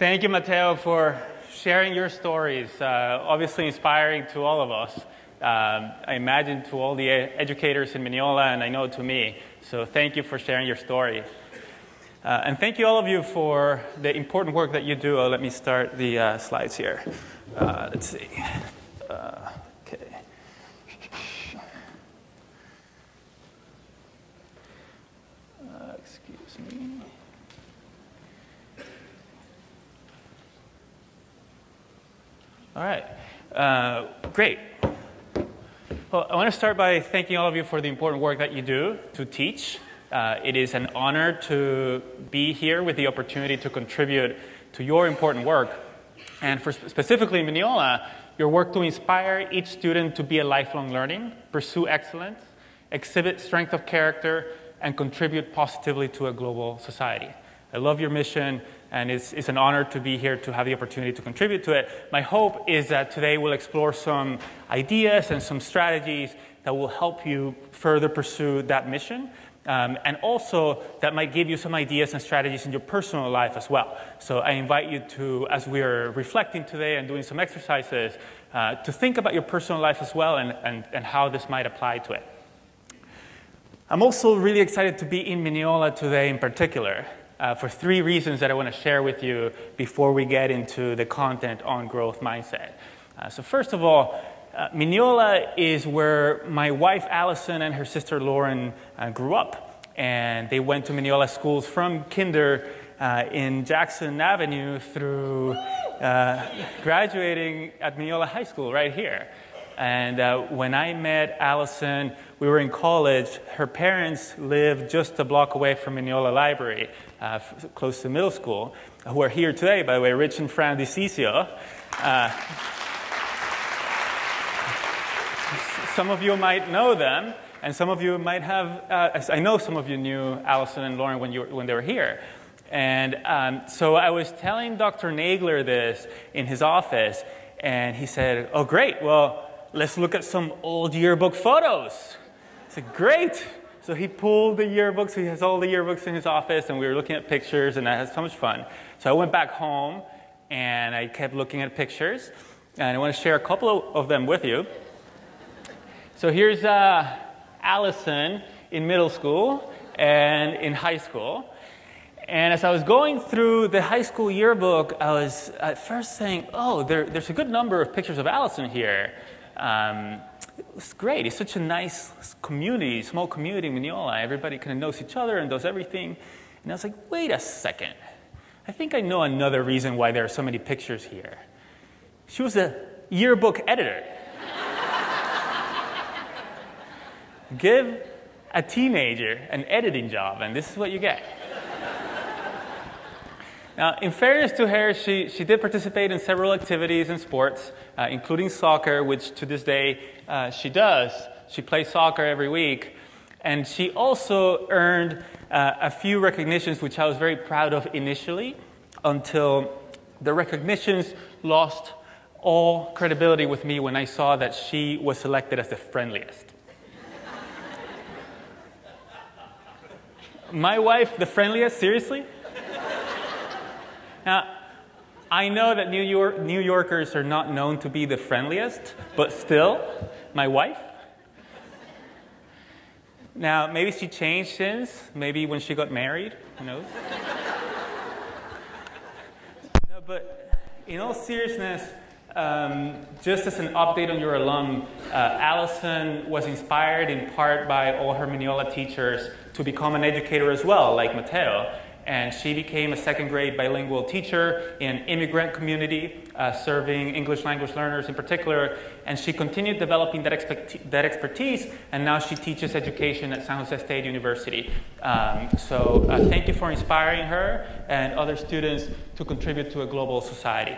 Thank you, Matteo, for sharing your stories. Uh, obviously inspiring to all of us. Um, I imagine to all the educators in Mineola, and I know to me. So thank you for sharing your story. Uh, and thank you all of you for the important work that you do. Uh, let me start the uh, slides here. Uh, let's see. Uh, okay. Uh, excuse me. All right. great. Well, I want to start by thanking all of you for the important work that you do to teach. Uh, it is an honor to be here with the opportunity to contribute to your important work. And for specifically Mineola, your work to inspire each student to be a lifelong learning, pursue excellence, exhibit strength of character, and contribute positively to a global society. I love your mission, and it's, it's an honor to be here to have the opportunity to contribute to it. My hope is that today we'll explore some ideas and some strategies that will help you further pursue that mission. Um, and also, that might give you some ideas and strategies in your personal life as well. So, I invite you to, as we are reflecting today and doing some exercises, uh, to think about your personal life as well and, and, and how this might apply to it. I'm also really excited to be in Mineola today in particular uh, for three reasons that I want to share with you before we get into the content on growth mindset. Uh, so, first of all, uh, Mineola is where my wife Allison and her sister Lauren uh, grew up. And they went to Mineola schools from kinder uh, in Jackson Avenue through uh, graduating at Mineola High School right here. And uh, when I met Allison, we were in college. Her parents lived just a block away from Mineola Library, uh, close to middle school, who are here today, by the way, Rich and Fran DiCiccio. Uh, some of you might know them, and some of you might have, uh, I know some of you knew Allison and Lauren when, you, when they were here. And um, so I was telling Dr. Nagler this in his office, and he said, Oh, great, well, let's look at some old yearbook photos. I said, great. So he pulled the yearbooks. He has all the yearbooks in his office, and we were looking at pictures, and I had so much fun. So I went back home, and I kept looking at pictures, and I want to share a couple of them with you. So here's uh, Allison in middle school and in high school. And as I was going through the high school yearbook, I was at first saying, oh, there, there's a good number of pictures of Allison here. Um, it's great. It's such a nice community, small community in Mineola. Everybody kind of knows each other and does everything. And I was like, wait a second. I think I know another reason why there are so many pictures here. She was a yearbook editor. Give a teenager an editing job, and this is what you get. Now, in fairness to her, she, she did participate in several activities and sports, uh, including soccer, which to this day uh, she does. She plays soccer every week. And she also earned uh, a few recognitions, which I was very proud of initially, until the recognitions lost all credibility with me when I saw that she was selected as the friendliest. My wife, the friendliest? Seriously? Now, I know that New, York, New Yorkers are not known to be the friendliest, but still, my wife. Now, maybe she changed since, maybe when she got married, who knows? no, but in all seriousness, um, just as an update on your alum, uh, Allison was inspired in part by all her Mineola teachers to become an educator as well, like Matteo and she became a second grade bilingual teacher in an immigrant community, uh, serving English language learners in particular. And she continued developing that, expect- that expertise, and now she teaches education at San Jose State University. Um, so uh, thank you for inspiring her and other students to contribute to a global society.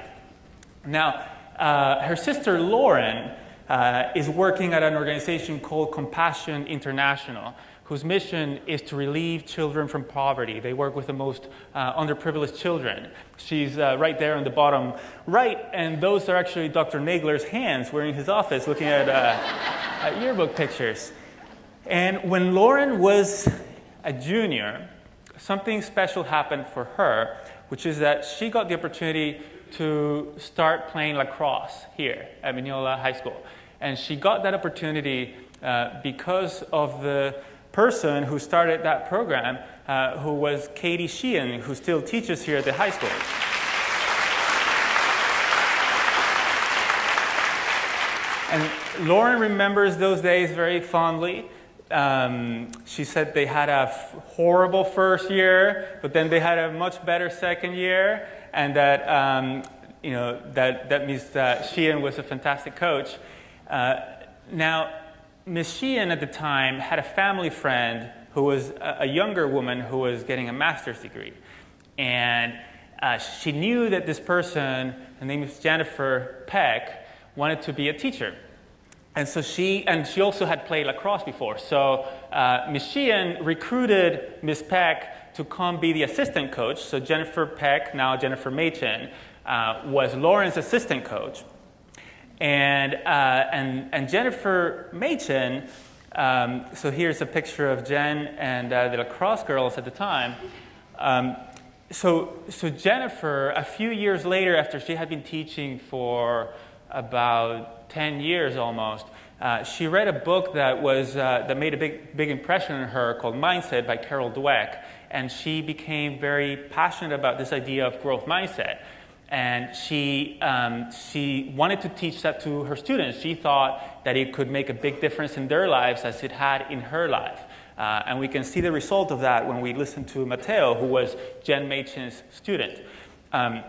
Now, uh, her sister Lauren uh, is working at an organization called Compassion International whose mission is to relieve children from poverty. They work with the most uh, underprivileged children. She's uh, right there on the bottom right, and those are actually Dr. Nagler's hands. We're in his office looking at, uh, at yearbook pictures. And when Lauren was a junior, something special happened for her, which is that she got the opportunity to start playing lacrosse here at Mineola High School. And she got that opportunity uh, because of the person who started that program, uh, who was Katie Sheehan, who still teaches here at the high school. And Lauren remembers those days very fondly. Um, she said they had a horrible first year, but then they had a much better second year, and that um, you know that that means that Sheehan was a fantastic coach. Uh, now, Miss Sheehan at the time had a family friend who was a, a younger woman who was getting a master's degree, and uh, she knew that this person, her name is Jennifer Peck, wanted to be a teacher. And so she, and she also had played lacrosse before. So uh, Ms. Sheehan recruited Ms. Peck to come be the assistant coach. So Jennifer Peck, now Jennifer Machen, uh, was Lauren's assistant coach. And, uh, and, and Jennifer Machen, um, so here's a picture of Jen and uh, the lacrosse girls at the time. Um, so, so Jennifer, a few years later, after she had been teaching for about 10 years almost, uh, she read a book that, was, uh, that made a big, big impression on her called Mindset by Carol Dweck. And she became very passionate about this idea of growth mindset. And she, um, she wanted to teach that to her students. She thought that it could make a big difference in their lives as it had in her life. Uh, and we can see the result of that when we listen to Mateo, who was Jen Machen's student. Um,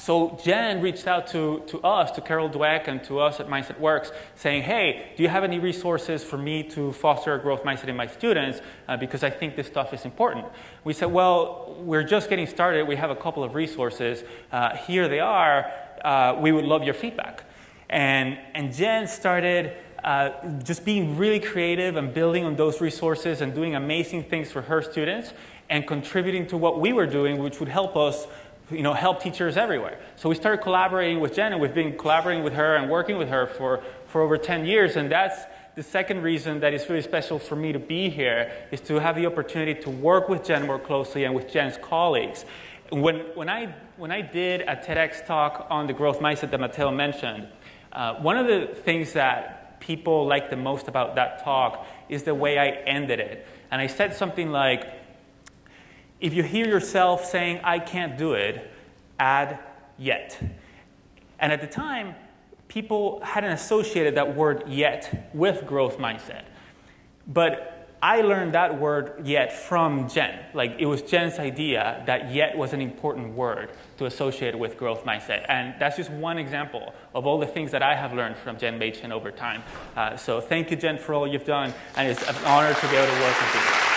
so Jen reached out to, to us, to Carol Dweck, and to us at Mindset Works, saying, hey, do you have any resources for me to foster a growth mindset in my students? Uh, because I think this stuff is important. We said, well, we're just getting started. We have a couple of resources. Uh, here they are. Uh, we would love your feedback. And, and Jen started uh, just being really creative and building on those resources and doing amazing things for her students and contributing to what we were doing, which would help us you know, help teachers everywhere. So we started collaborating with Jen, and we've been collaborating with her and working with her for, for over 10 years. And that's the second reason that is really special for me to be here, is to have the opportunity to work with Jen more closely and with Jen's colleagues. When, when, I, when I did a TEDx talk on the growth mindset that Mateo mentioned, uh, one of the things that people like the most about that talk is the way I ended it. And I said something like, if you hear yourself saying, I can't do it, add yet. And at the time, people hadn't associated that word yet with growth mindset. But I learned that word yet from Jen. Like it was Jen's idea that yet was an important word to associate with growth mindset. And that's just one example of all the things that I have learned from Jen Machen over time. Uh, so thank you, Jen, for all you've done. And it's an honor to be able to work with you.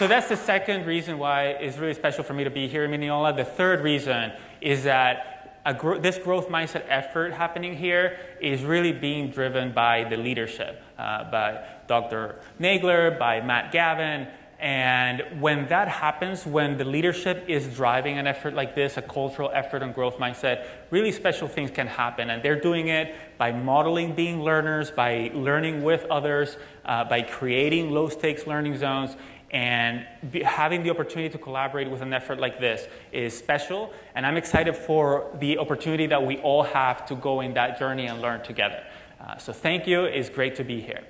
So that's the second reason why it's really special for me to be here in Mineola. The third reason is that gro- this growth mindset effort happening here is really being driven by the leadership, uh, by Dr. Nagler, by Matt Gavin. And when that happens, when the leadership is driving an effort like this, a cultural effort on growth mindset, really special things can happen. And they're doing it by modeling being learners, by learning with others, uh, by creating low stakes learning zones. And be, having the opportunity to collaborate with an effort like this is special. And I'm excited for the opportunity that we all have to go in that journey and learn together. Uh, so thank you. It's great to be here.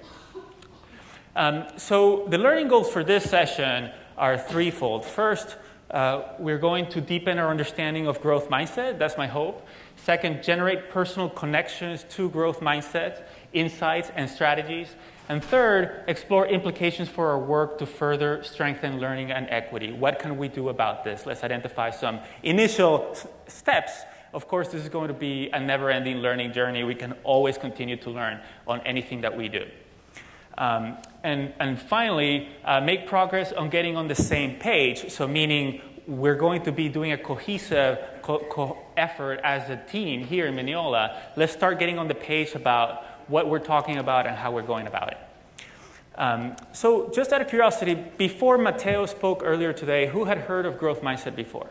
Um, so the learning goals for this session are threefold. First, uh, we're going to deepen our understanding of growth mindset. That's my hope. Second, generate personal connections to growth mindset, insights, and strategies. And third, explore implications for our work to further strengthen learning and equity. What can we do about this? Let's identify some initial steps. Of course, this is going to be a never ending learning journey. We can always continue to learn on anything that we do. Um, and, and finally, uh, make progress on getting on the same page. So, meaning we're going to be doing a cohesive co- co- effort as a team here in Mineola. Let's start getting on the page about what we're talking about and how we're going about it. Um, so, just out of curiosity, before Mateo spoke earlier today, who had heard of growth mindset before?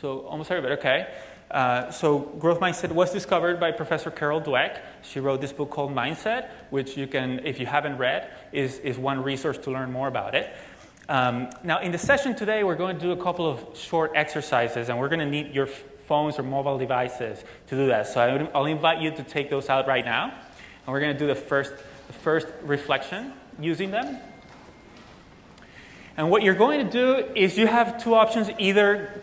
So, almost everybody, okay. Uh, so growth mindset was discovered by Professor Carol Dweck. She wrote this book called Mindset, which you can, if you haven't read, is, is one resource to learn more about it. Um, now, in the session today, we're going to do a couple of short exercises, and we're going to need your phones or mobile devices to do that. So I'll invite you to take those out right now, and we're going to do the first, the first reflection using them. And what you're going to do is you have two options either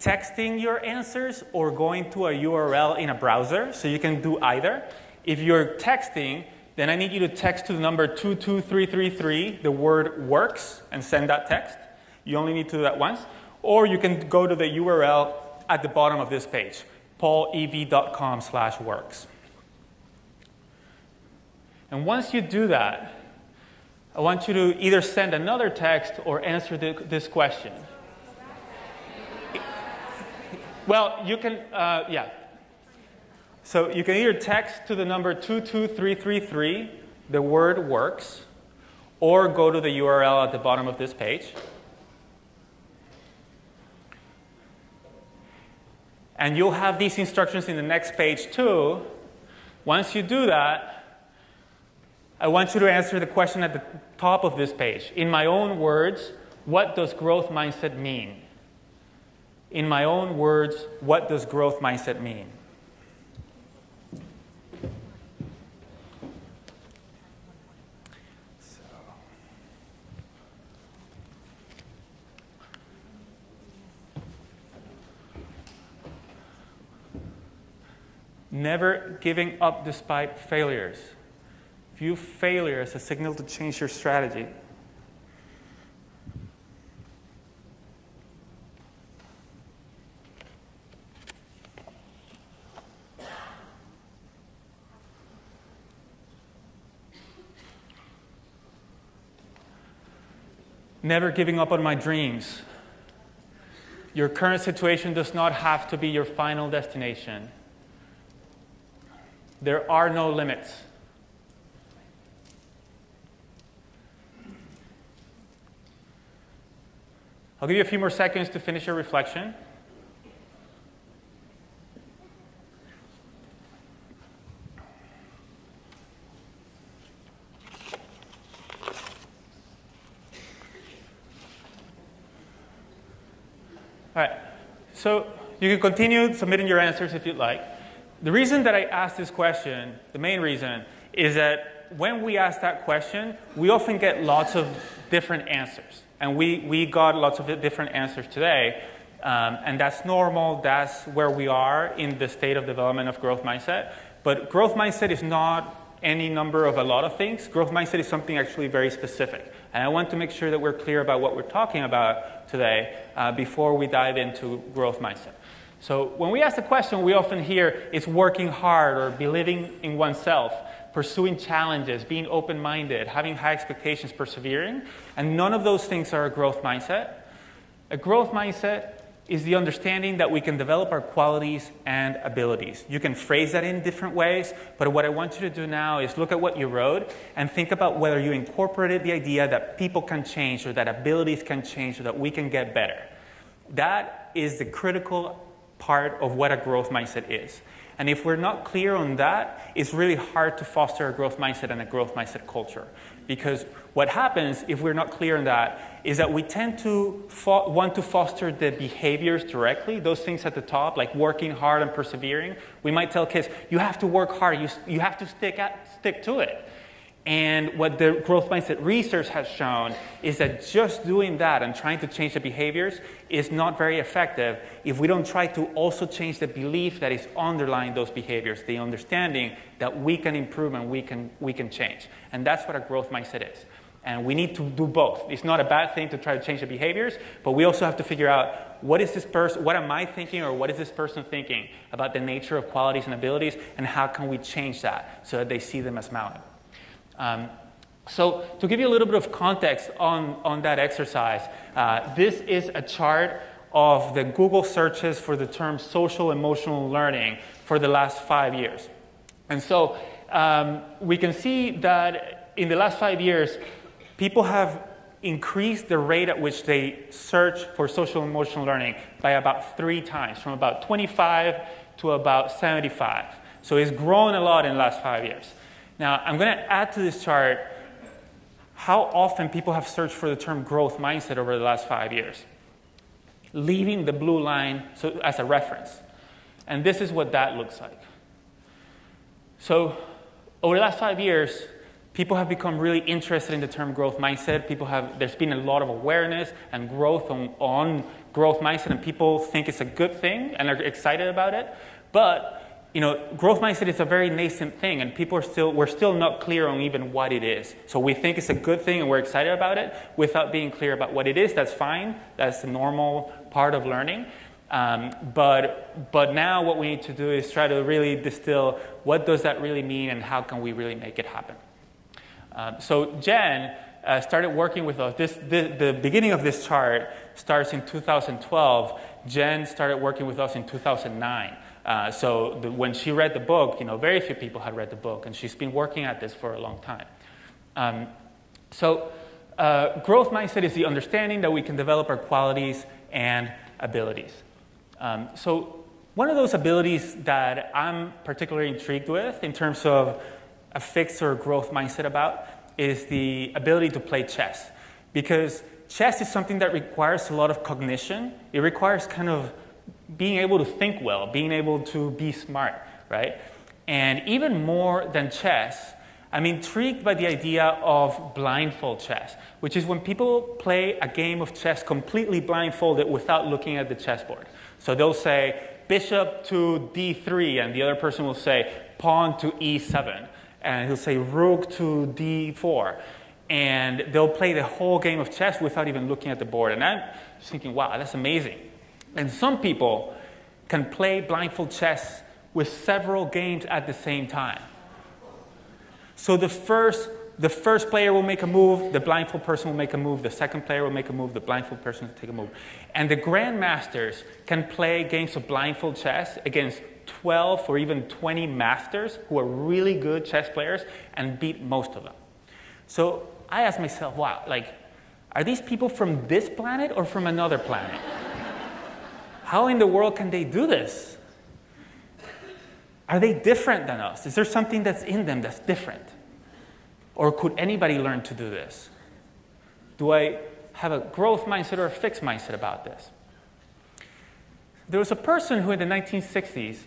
texting your answers or going to a URL in a browser. So you can do either. If you're texting, then I need you to text to the number 22333, the word works, and send that text. You only need to do that once. Or you can go to the URL at the bottom of this page, pollev.com slash works. And once you do that, I want you to either send another text or answer the, this question. Well, you can, uh, yeah. So you can either text to the number 22333, the word works, or go to the URL at the bottom of this page. And you'll have these instructions in the next page too. Once you do that, I want you to answer the question at the top of this page. In my own words, what does growth mindset mean? In my own words, what does growth mindset mean? Never giving up despite failures. View failure as a signal to change your strategy. Never giving up on my dreams. Your current situation does not have to be your final destination. There are no limits. I'll give you a few more seconds to finish your reflection. All right, so you can continue submitting your answers if you'd like. The reason that I asked this question, the main reason, is that when we ask that question, we often get lots of different answers. And we, we got lots of different answers today. Um, and that's normal. That's where we are in the state of development of growth mindset. But growth mindset is not any number of a lot of things. Growth mindset is something actually very specific. And I want to make sure that we're clear about what we're talking about today uh, before we dive into growth mindset. So when we ask the question, we often hear it's working hard or believing in oneself, pursuing challenges, being open minded, having high expectations, persevering. And none of those things are a growth mindset. A growth mindset is the understanding that we can develop our qualities and abilities. You can phrase that in different ways, but what I want you to do now is look at what you wrote and think about whether you incorporated the idea that people can change or that abilities can change or that we can get better. That is the critical part of what a growth mindset is. And if we're not clear on that, it's really hard to foster a growth mindset and a growth mindset culture. Because what happens if we're not clear on that is that we tend to want to foster the behaviors directly, those things at the top, like working hard and persevering. We might tell kids, you have to work hard, you, you have to stick, at, stick to it. And what the growth mindset research has shown is that just doing that and trying to change the behaviors is not very effective if we don't try to also change the belief that is underlying those behaviors, the understanding that we can improve and we can, we can change. And that's what a growth mindset is. And we need to do both. It's not a bad thing to try to change the behaviors, but we also have to figure out what is this person, what am I thinking or what is this person thinking about the nature of qualities and abilities and how can we change that so that they see them as malleable. Um, so to give you a little bit of context on, on that exercise, uh, this is a chart of the Google searches for the term social emotional learning for the last five years. And so um, we can see that in the last five years, people have increased the rate at which they search for social emotional learning by about three times, from about 25 to about 75. So it's grown a lot in the last five years. Now, I'm going to add to this chart how often people have searched for the term growth mindset over the last five years, leaving the blue line so, as a reference. And this is what that looks like. So, over the last five years, people have become really interested in the term growth mindset. People have, there's been a lot of awareness and growth on, on growth mindset, and people think it's a good thing and are excited about it. But you know, growth mindset is a very nascent thing, and people are still, we're still not clear on even what it is. So we think it's a good thing and we're excited about it without being clear about what it is. That's fine. That's the normal part of learning. Um, but, but now what we need to do is try to really distill what does that really mean and how can we really make it happen. Um, so Jen uh, started working with us. This, the, the beginning of this chart starts in 2012. Jen started working with us in 2009. Uh, so the, when she read the book, you know, very few people had read the book, and she's been working at this for a long time. Um, so uh, growth mindset is the understanding that we can develop our qualities and abilities. Um, so one of those abilities that I'm particularly intrigued with in terms of a fixed or growth mindset about is the ability to play chess. Because chess is something that requires a lot of cognition. It requires kind of being able to think well, being able to be smart, right? And even more than chess, I'm intrigued by the idea of blindfold chess, which is when people play a game of chess completely blindfolded without looking at the chessboard. So they'll say bishop to d3, and the other person will say pawn to e7, and he'll say rook to d4. And they'll play the whole game of chess without even looking at the board. And I'm just thinking, wow, that's amazing. And some people can play blindfold chess with several games at the same time. So the first, the first player will make a move, the blindfold person will make a move, the second player will make a move, the blindfold person will take a move. And the grandmasters can play games of blindfold chess against 12 or even 20 masters who are really good chess players and beat most of them. So I asked myself, wow, like, are these people from this planet or from another planet? How in the world can they do this? Are they different than us? Is there something that's in them that's different? Or could anybody learn to do this? Do I have a growth mindset or a fixed mindset about this? There was a person who in the 1960s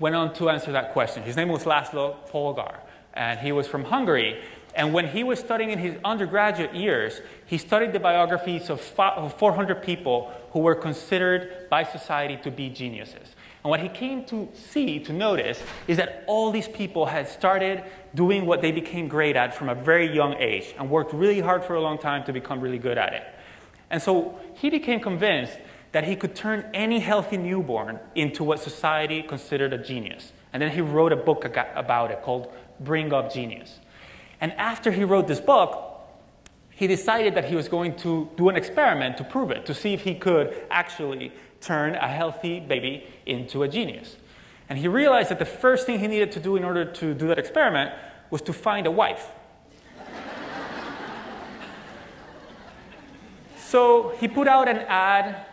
went on to answer that question. His name was Laszlo Polgar, and he was from Hungary. And when he was studying in his undergraduate years, he studied the biographies of 400 people who were considered by society to be geniuses. And what he came to see, to notice, is that all these people had started doing what they became great at from a very young age and worked really hard for a long time to become really good at it. And so he became convinced that he could turn any healthy newborn into what society considered a genius. And then he wrote a book about it called Bring Up Genius. And after he wrote this book, he decided that he was going to do an experiment to prove it, to see if he could actually turn a healthy baby into a genius. And he realized that the first thing he needed to do in order to do that experiment was to find a wife. so he put out an ad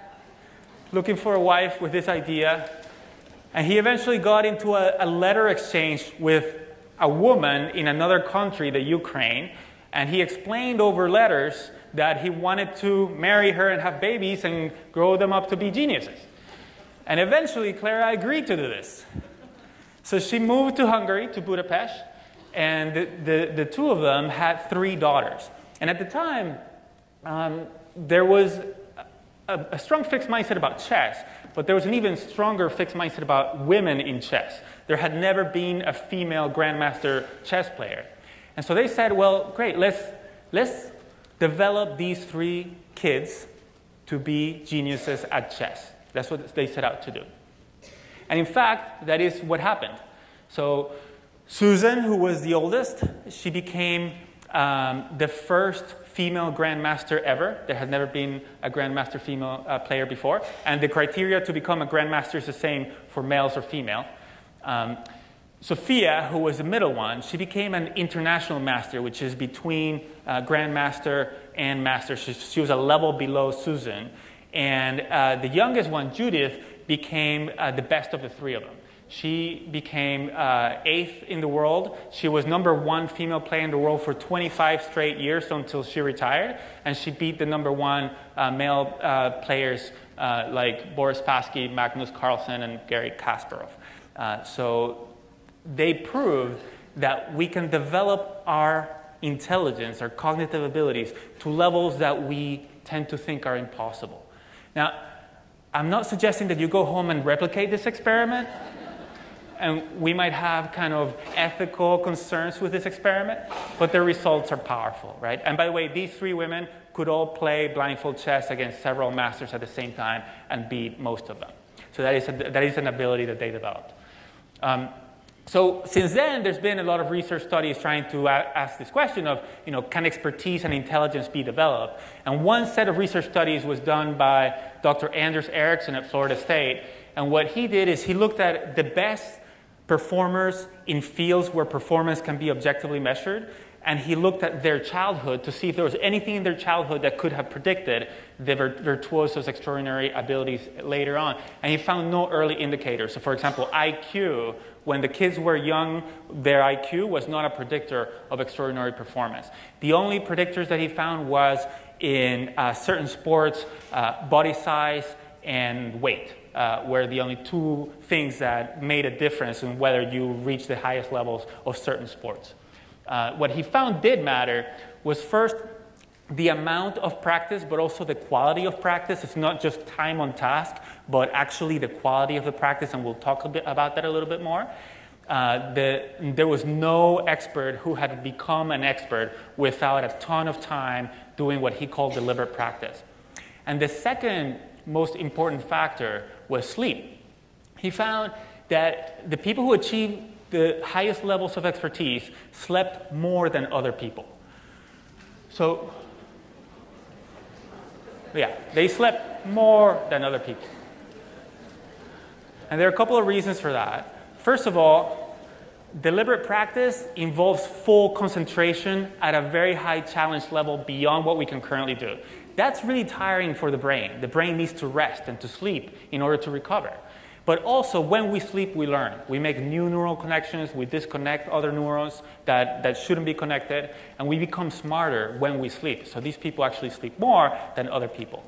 looking for a wife with this idea, and he eventually got into a, a letter exchange with a woman in another country, the Ukraine, and he explained over letters that he wanted to marry her and have babies and grow them up to be geniuses. And eventually, Clara agreed to do this. So she moved to Hungary, to Budapest, and the, the, the two of them had three daughters. And at the time, um, there was a, a strong fixed mindset about chess, but there was an even stronger fixed mindset about women in chess. There had never been a female grandmaster chess player. And so they said, well, great, let's, let's develop these three kids to be geniuses at chess. That's what they set out to do. And in fact, that is what happened. So Susan, who was the oldest, she became um, the first female grandmaster ever. There had never been a grandmaster female uh, player before. And the criteria to become a grandmaster is the same for males or female. Um, Sophia, who was the middle one, she became an international master, which is between uh, grandmaster and master. She, she was a level below Susan. And uh, the youngest one, Judith, became uh, the best of the three of them. She became uh, eighth in the world. She was number one female player in the world for 25 straight years until she retired. And she beat the number one uh, male uh, players like Boris Spassky, Magnus Carlsen, and Garry Kasparov. Uh, so they proved that we can develop our intelligence, our cognitive abilities, to levels that we tend to think are impossible. Now, I'm not suggesting that you go home and replicate this experiment and we might have kind of ethical concerns with this experiment, but the results are powerful, right? And by the way, these three women could all play blindfold chess against several masters at the same time and beat most of them. So that is, a, that is an ability that they developed. Um, so since then, there's been a lot of research studies trying to ask this question of, you know, can expertise and intelligence be developed? And one set of research studies was done by Dr. Anders Ericsson at Florida State. And what he did is he looked at the best performers in fields where performance can be objectively measured. And he looked at their childhood to see if there was anything in their childhood that could have predicted the virtuoso's extraordinary abilities later on. And he found no early indicators. So, for example, IQ, when the kids were young, their IQ was not a predictor of extraordinary performance. The only predictors that he found was in uh, certain sports, uh, body size and weight uh, were the only two things that made a difference in whether you reach the highest levels of certain sports. Uh, what he found did matter was first the amount of practice, but also the quality of practice. It's not just time on task, but actually the quality of the practice, and we'll talk a bit about that a little bit more. Uh, the, there was no expert who had become an expert without a ton of time doing what he called deliberate practice. And the second most important factor was sleep. He found that the people who achieved the highest levels of expertise slept more than other people. So, yeah, they slept more than other people. And there are a couple of reasons for that. First of all, deliberate practice involves full concentration at a very high challenge level beyond what we can currently do. That's really tiring for the brain. The brain needs to rest and to sleep in order to recover. But also, when we sleep, we learn. We make new neural connections, we disconnect other neurons that, that shouldn't be connected, and we become smarter when we sleep. So these people actually sleep more than other people.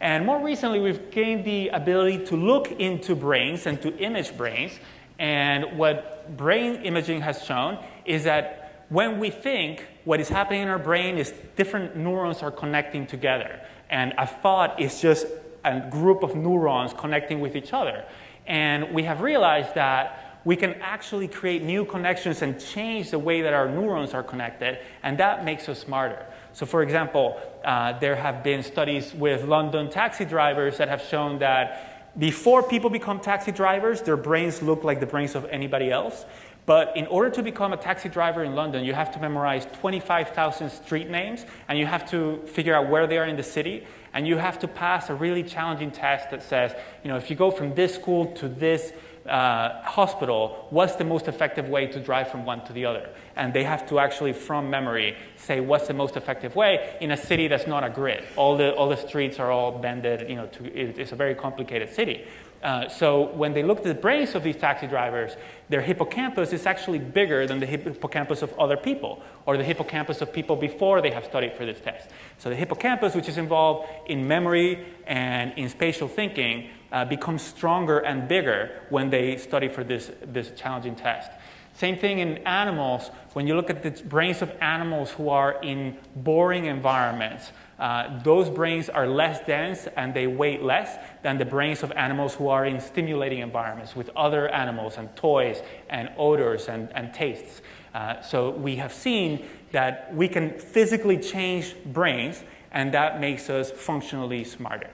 And more recently, we've gained the ability to look into brains and to image brains. And what brain imaging has shown is that when we think, what is happening in our brain is different neurons are connecting together. And a thought is just a group of neurons connecting with each other. And we have realized that we can actually create new connections and change the way that our neurons are connected, and that makes us smarter. So, for example, uh, there have been studies with London taxi drivers that have shown that before people become taxi drivers, their brains look like the brains of anybody else. But in order to become a taxi driver in London, you have to memorize 25,000 street names and you have to figure out where they are in the city. And you have to pass a really challenging test that says, you know, if you go from this school to this uh, hospital, what's the most effective way to drive from one to the other? And they have to actually, from memory, say what's the most effective way in a city that's not a grid. All the, all the streets are all bended, you know, to, it, it's a very complicated city. Uh, so when they looked at the brains of these taxi drivers, their hippocampus is actually bigger than the hippocampus of other people, or the hippocampus of people before they have studied for this test. So the hippocampus, which is involved in memory and in spatial thinking, uh, becomes stronger and bigger when they study for this, this challenging test. Same thing in animals. When you look at the brains of animals who are in boring environments, uh, those brains are less dense and they weigh less than the brains of animals who are in stimulating environments with other animals and toys and odors and, and tastes. Uh, so we have seen that we can physically change brains and that makes us functionally smarter,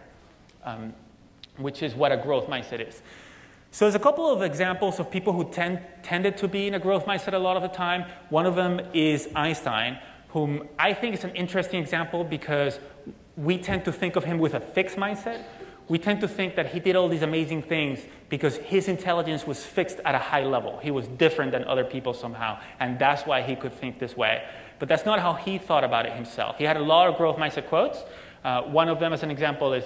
um, which is what a growth mindset is. So there's a couple of examples of people who tend, tended to be in a growth mindset a lot of the time. One of them is Einstein, whom I think is an interesting example because we tend to think of him with a fixed mindset. We tend to think that he did all these amazing things because his intelligence was fixed at a high level. He was different than other people somehow, and that's why he could think this way. but that's not how he thought about it himself. He had a lot of growth mindset quotes. Uh, one of them, as an example, is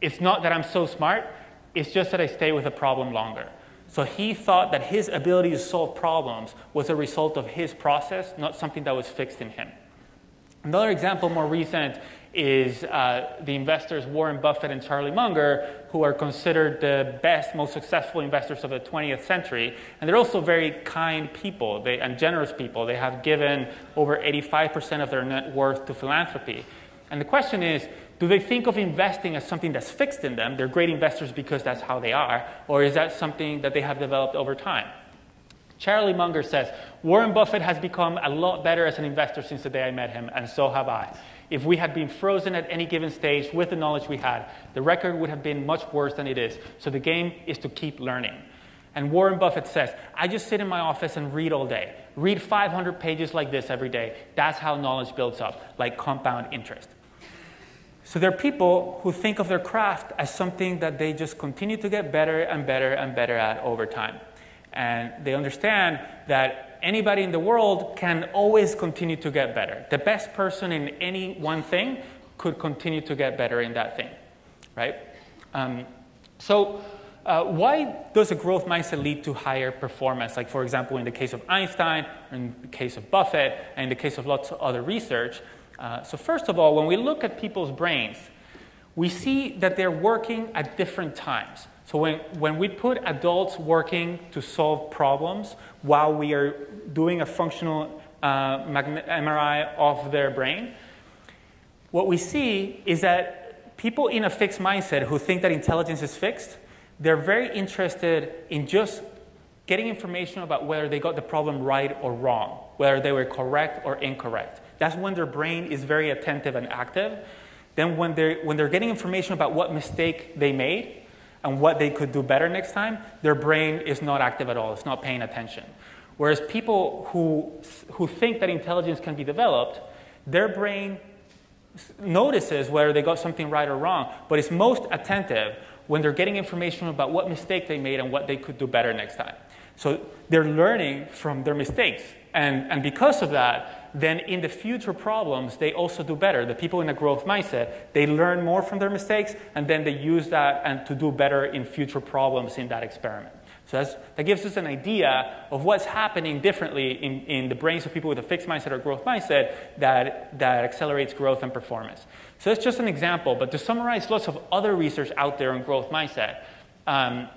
It's not that I'm so smart, it's just that I stay with a problem longer. So he thought that his ability to solve problems was a result of his process, not something that was fixed in him. Another example, more recent, is uh, the investors Warren Buffett and Charlie Munger, who are considered the best, most successful investors of the 20th century. And they're also very kind people they, and generous people. They have given over 85% of their net worth to philanthropy. And the question is do they think of investing as something that's fixed in them? They're great investors because that's how they are. Or is that something that they have developed over time? Charlie Munger says Warren Buffett has become a lot better as an investor since the day I met him, and so have I. If we had been frozen at any given stage with the knowledge we had, the record would have been much worse than it is. So the game is to keep learning. And Warren Buffett says, I just sit in my office and read all day. Read 500 pages like this every day. That's how knowledge builds up, like compound interest. So there are people who think of their craft as something that they just continue to get better and better and better at over time. And they understand that anybody in the world can always continue to get better. The best person in any one thing could continue to get better in that thing, right? Um, so, uh, why does a growth mindset lead to higher performance? Like, for example, in the case of Einstein, in the case of Buffett, and in the case of lots of other research. Uh, so, first of all, when we look at people's brains, we see that they're working at different times. So when, when we put adults working to solve problems while we are doing a functional uh, MRI of their brain, what we see is that people in a fixed mindset who think that intelligence is fixed, they're very interested in just getting information about whether they got the problem right or wrong, whether they were correct or incorrect. That's when their brain is very attentive and active. Then when they're, when they're getting information about what mistake they made, and what they could do better next time, their brain is not active at all. It's not paying attention. Whereas people who, who think that intelligence can be developed, their brain notices whether they got something right or wrong, but it's most attentive when they're getting information about what mistake they made and what they could do better next time. So they're learning from their mistakes. And, and because of that, then in the future problems, they also do better. The people in a growth mindset, they learn more from their mistakes, and then they use that and to do better in future problems in that experiment. So that gives us an idea of what's happening differently in, in the brains of people with a fixed mindset or growth mindset that, that accelerates growth and performance. So that's just an example, but to summarize lots of other research out there on growth mindset, um,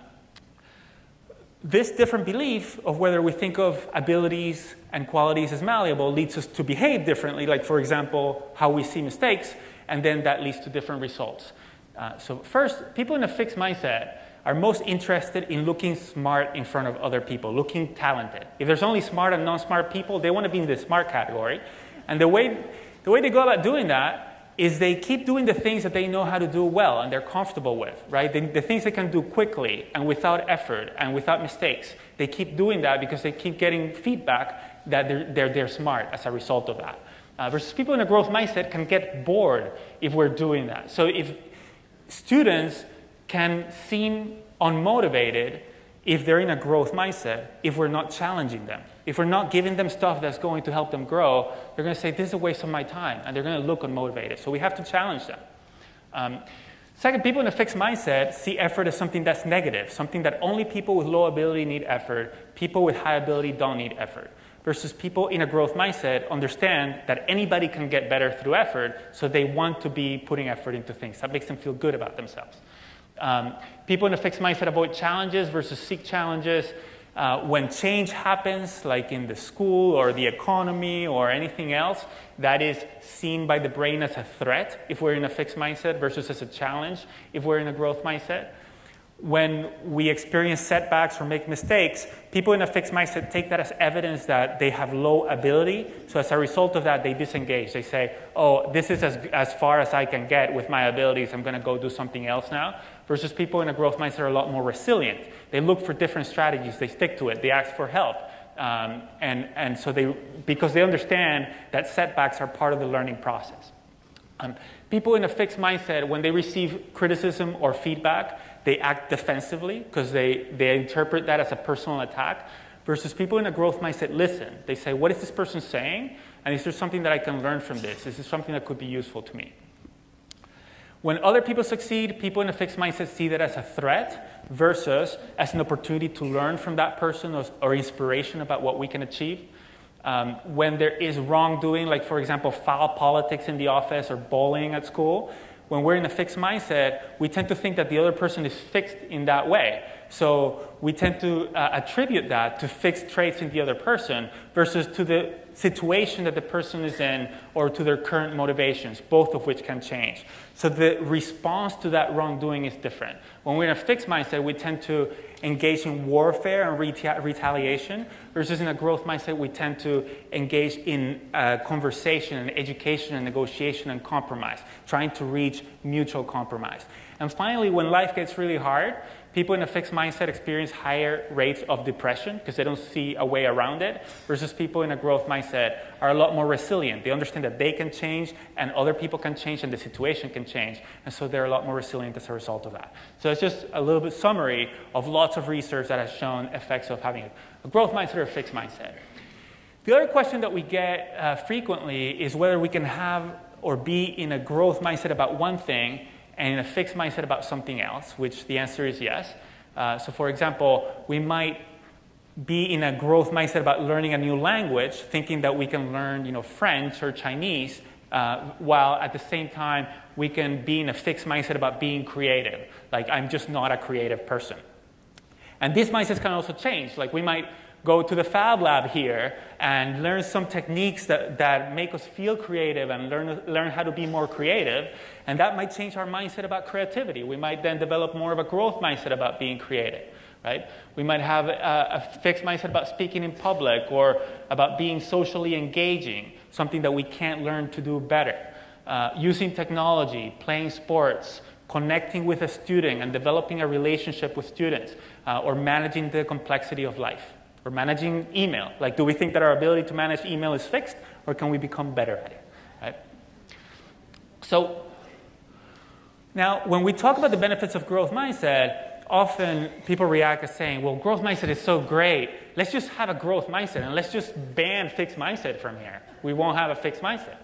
this different belief of whether we think of abilities and qualities as malleable leads us to behave differently, like, for example, how we see mistakes, and then that leads to different results. Uh, so, first, people in a fixed mindset are most interested in looking smart in front of other people, looking talented. If there's only smart and non smart people, they want to be in the smart category. And the way, the way they go about doing that is they keep doing the things that they know how to do well and they're comfortable with, right? The, the, things they can do quickly and without effort and without mistakes. They keep doing that because they keep getting feedback that they're, they're, they're smart as a result of that. Uh, versus people in a growth mindset can get bored if we're doing that. So if students can seem unmotivated if they're in a growth mindset, if we're not challenging them. If we're not giving them stuff that's going to help them grow, they're going to say, This is a waste of my time, and they're going to look unmotivated. So we have to challenge them. Um, second, people in a fixed mindset see effort as something that's negative, something that only people with low ability need effort, people with high ability don't need effort. Versus people in a growth mindset understand that anybody can get better through effort, so they want to be putting effort into things. That makes them feel good about themselves. Um, people in a fixed mindset avoid challenges versus seek challenges. Uh, when change happens, like in the school or the economy or anything else, that is seen by the brain as a threat if we're in a fixed mindset versus as a challenge if we're in a growth mindset when we experience setbacks or make mistakes, people in a fixed mindset take that as evidence that they have low ability. So as a result of that, they disengage. They say, oh, this is as, as far as I can get with my abilities. I'm going to go do something else now. Versus people in a growth mindset are a lot more resilient. They look for different strategies. They stick to it. They ask for help. Um, and, and so they, because they understand that setbacks are part of the learning process. Um, people in a fixed mindset, when they receive criticism or feedback, they act defensively because they, they interpret that as a personal attack versus people in a growth mindset listen. They say, what is this person saying? And is there something that I can learn from this? Is this something that could be useful to me? When other people succeed, people in a fixed mindset see that as a threat versus as an opportunity to learn from that person or, or inspiration about what we can achieve. Um, when there is wrongdoing, like for example, foul politics in the office or bullying at school, when we're in a fixed mindset, we tend to think that the other person is fixed in that way. So we tend to uh, attribute that to fixed traits in the other person versus to the situation that the person is in or to their current motivations, both of which can change. So the response to that wrongdoing is different. When we're in a fixed mindset, we tend to engage in warfare and reta- retaliation, versus in a growth mindset, we tend to engage in uh, conversation and education and negotiation and compromise, trying to reach mutual compromise. And finally, when life gets really hard, People in a fixed mindset experience higher rates of depression because they don't see a way around it, versus people in a growth mindset are a lot more resilient. They understand that they can change and other people can change and the situation can change. And so they're a lot more resilient as a result of that. So it's just a little bit summary of lots of research that has shown effects of having a growth mindset or a fixed mindset. The other question that we get uh, frequently is whether we can have or be in a growth mindset about one thing and in a fixed mindset about something else, which the answer is yes. Uh, so, for example, we might be in a growth mindset about learning a new language, thinking that we can learn, you know, French or Chinese, uh, while at the same time we can be in a fixed mindset about being creative. Like I'm just not a creative person. And these mindsets can also change. Like we might go to the Fab Lab here and learn some techniques that, that make us feel creative and learn, learn how to be more creative. And that might change our mindset about creativity. We might then develop more of a growth mindset about being creative. Right? We might have a, a fixed mindset about speaking in public or about being socially engaging, something that we can't learn to do better. Uh, using technology, playing sports, connecting with a student and developing a relationship with students, uh, or managing the complexity of life. Or managing email. Like, do we think that our ability to manage email is fixed, or can we become better at it? Right? So, now, when we talk about the benefits of growth mindset, often people react as saying, well, growth mindset is so great. Let's just have a growth mindset and let's just ban fixed mindset from here. We won't have a fixed mindset.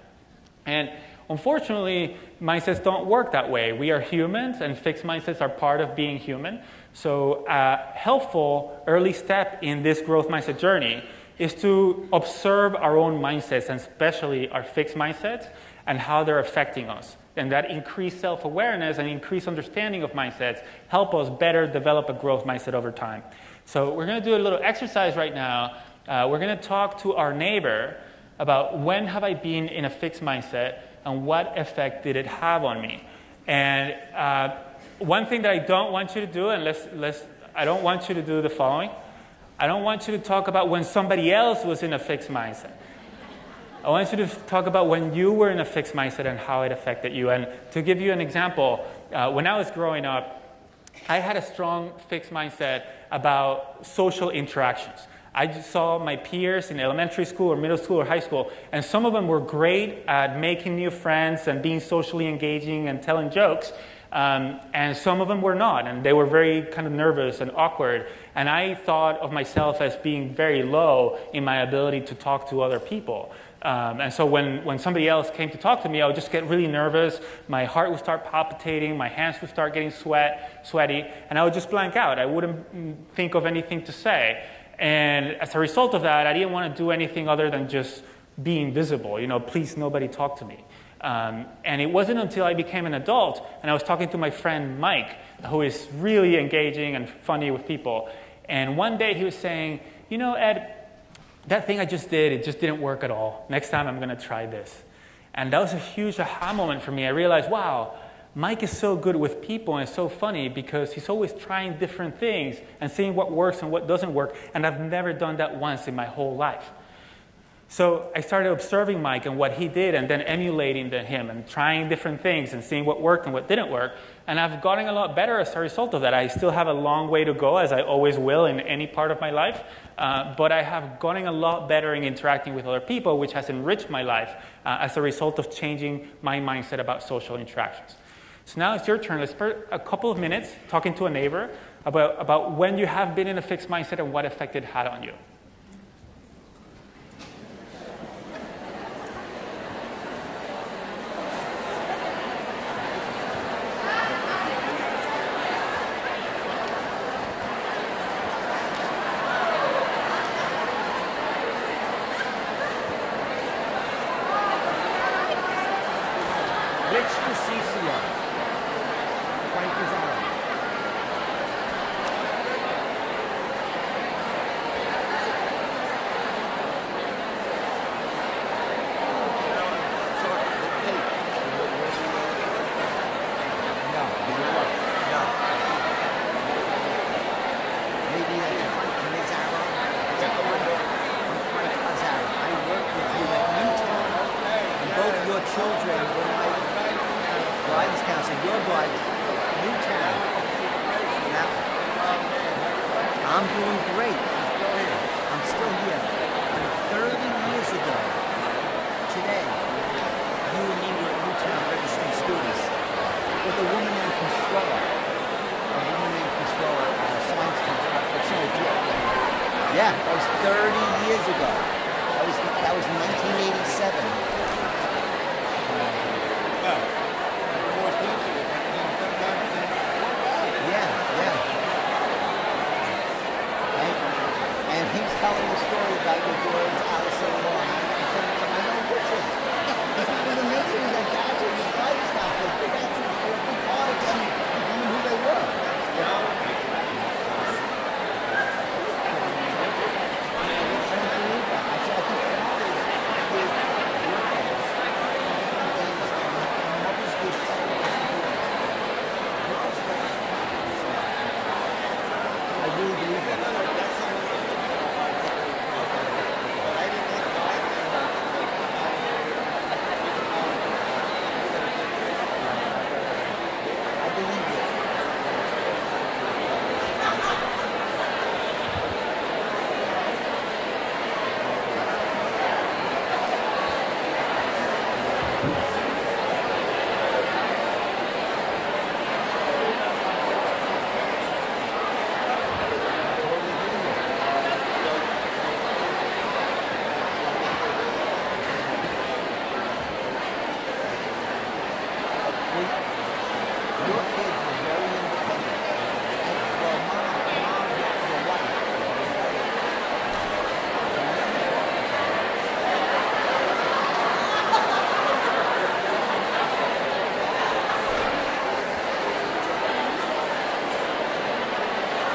And unfortunately, mindsets don't work that way. We are humans and fixed mindsets are part of being human. So a helpful early step in this growth mindset journey is to observe our own mindsets, and especially our fixed mindsets, and how they're affecting us. And that increased self awareness and increased understanding of mindsets help us better develop a growth mindset over time. So, we're going to do a little exercise right now. Uh, we're going to talk to our neighbor about when have I been in a fixed mindset and what effect did it have on me. And uh, one thing that I don't want you to do, and let's, let's, I don't want you to do the following. I don't want you to talk about when somebody else was in a fixed mindset. I want you to talk about when you were in a fixed mindset and how it affected you. And to give you an example, uh, when I was growing up, I had a strong fixed mindset about social interactions. I saw my peers in elementary school or middle school or high school, and some of them were great at making new friends and being socially engaging and telling jokes. Um, and some of them were not, and they were very kind of nervous and awkward. And I thought of myself as being very low in my ability to talk to other people. Um, and so when, when somebody else came to talk to me, I would just get really nervous. My heart would start palpitating. My hands would start getting sweat, sweaty. And I would just blank out. I wouldn't think of anything to say. And as a result of that, I didn't want to do anything other than just be invisible. You know, please nobody talk to me. Um, and it wasn't until I became an adult and I was talking to my friend Mike, who is really engaging and funny with people. And one day he was saying, You know, Ed, that thing I just did, it just didn't work at all. Next time I'm going to try this. And that was a huge aha moment for me. I realized, wow, Mike is so good with people and so funny because he's always trying different things and seeing what works and what doesn't work. And I've never done that once in my whole life. So I started observing Mike and what he did and then emulating the, him and trying different things and seeing what worked and what didn't work. And I've gotten a lot better as a result of that. I still have a long way to go, as I always will in any part of my life. Uh, but I have gotten a lot better in interacting with other people, which has enriched my life uh, as a result of changing my mindset about social interactions. So now it's your turn. Let's spend a couple of minutes talking to a neighbor about, about when you have been in a fixed mindset and what effect it had on you.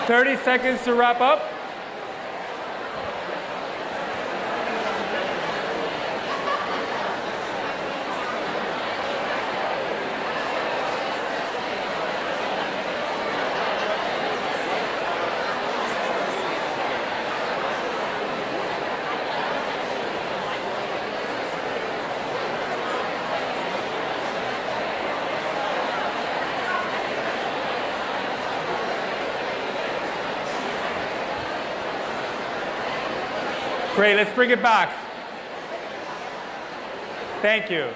30 seconds to wrap up. Great, let's bring it back. Thank you.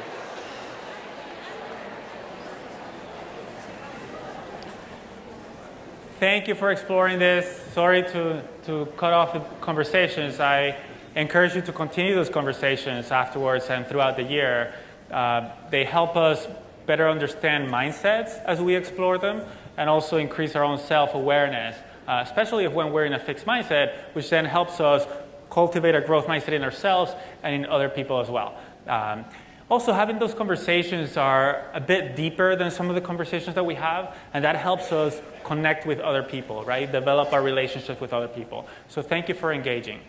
Thank you for exploring this. Sorry to, to cut off the conversations. I encourage you to continue those conversations afterwards and throughout the year. Uh, they help us better understand mindsets as we explore them and also increase our own self awareness, uh, especially if when we're in a fixed mindset, which then helps us cultivate a growth mindset in ourselves and in other people as well. Um, also, having those conversations are a bit deeper than some of the conversations that we have, and that helps us connect with other people, right? Develop our relationships with other people. So, thank you for engaging.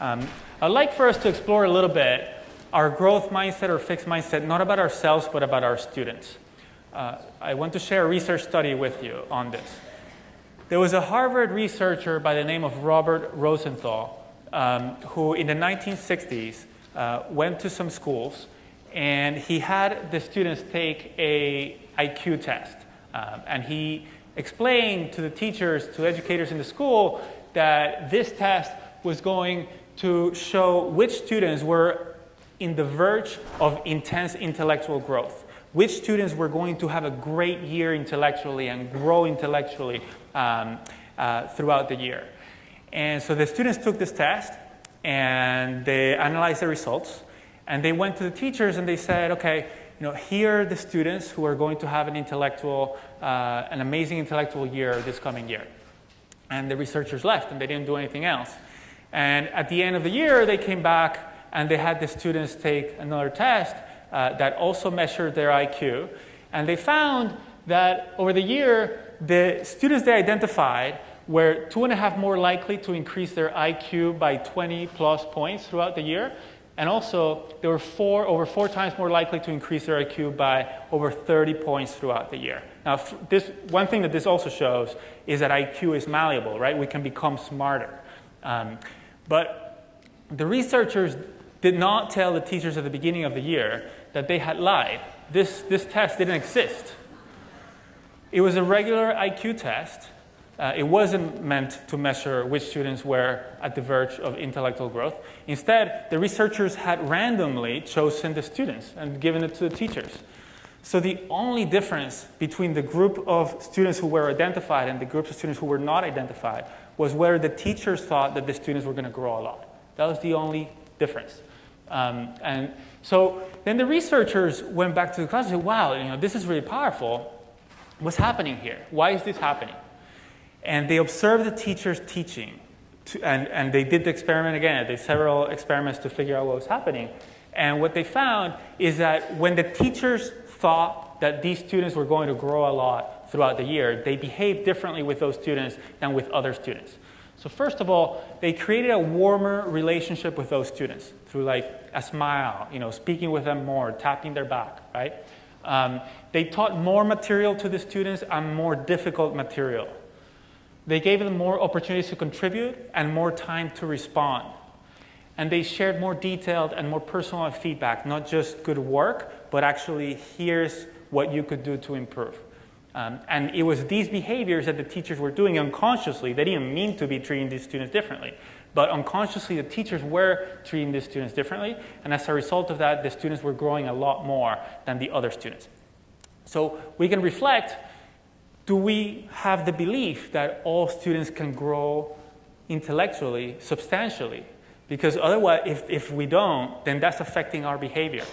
Um, I'd like for us to explore a little bit our growth mindset or fixed mindset, not about ourselves, but about our students. Uh, I want to share a research study with you on this. There was a Harvard researcher by the name of Robert Rosenthal um, who, in the 1960s, uh, went to some schools and he had the students take a IQ test. Um, and he explained to the teachers, to educators in the school, that this test was going to show which students were in the verge of intense intellectual growth, which students were going to have a great year intellectually and grow intellectually um, uh, throughout the year. And so the students took this test and they analyzed the results and they went to the teachers and they said, okay, you know, here are the students who are going to have an intellectual, uh, an amazing intellectual year this coming year. And the researchers left and they didn't do anything else. And at the end of the year, they came back and they had the students take another test uh, that also measured their IQ. And they found that over the year, the students they identified were two and a half more likely to increase their IQ by 20 plus points throughout the year. And also, they were four, over four times more likely to increase their IQ by over 30 points throughout the year. Now, this, one thing that this also shows is that IQ is malleable, right? We can become smarter. Um, but the researchers did not tell the teachers at the beginning of the year that they had lied. This, this test didn't exist. It was a regular IQ test. Uh, it wasn't meant to measure which students were at the verge of intellectual growth. Instead, the researchers had randomly chosen the students and given it to the teachers. So the only difference between the group of students who were identified and the groups of students who were not identified was whether the teachers thought that the students were going to grow a lot. That was the only difference. Um, and so then the researchers went back to the class and said, wow, you know, this is really powerful. What's happening here? Why is this happening? And they observed the teachers teaching. To, and, and they did the experiment again. They did several experiments to figure out what was happening. And what they found is that when the teachers thought that these students were going to grow a lot throughout the year, they behaved differently with those students than with other students. So first of all, they created a warmer relationship with those students through like a smile, you know, speaking with them more, tapping their back, right? Um, they taught more material to the students and more difficult material. They gave them more opportunities to contribute and more time to respond. And they shared more detailed and more personal feedback, not just good work, but actually here's what you could do to improve. Um, and it was these behaviors that the teachers were doing unconsciously. They didn't mean to be treating these students differently. But unconsciously, the teachers were treating these students differently. And as a result of that, the students were growing a lot more than the other students. So we can reflect do we have the belief that all students can grow intellectually, substantially? Because otherwise, if, if we don't, then that's affecting our behavior.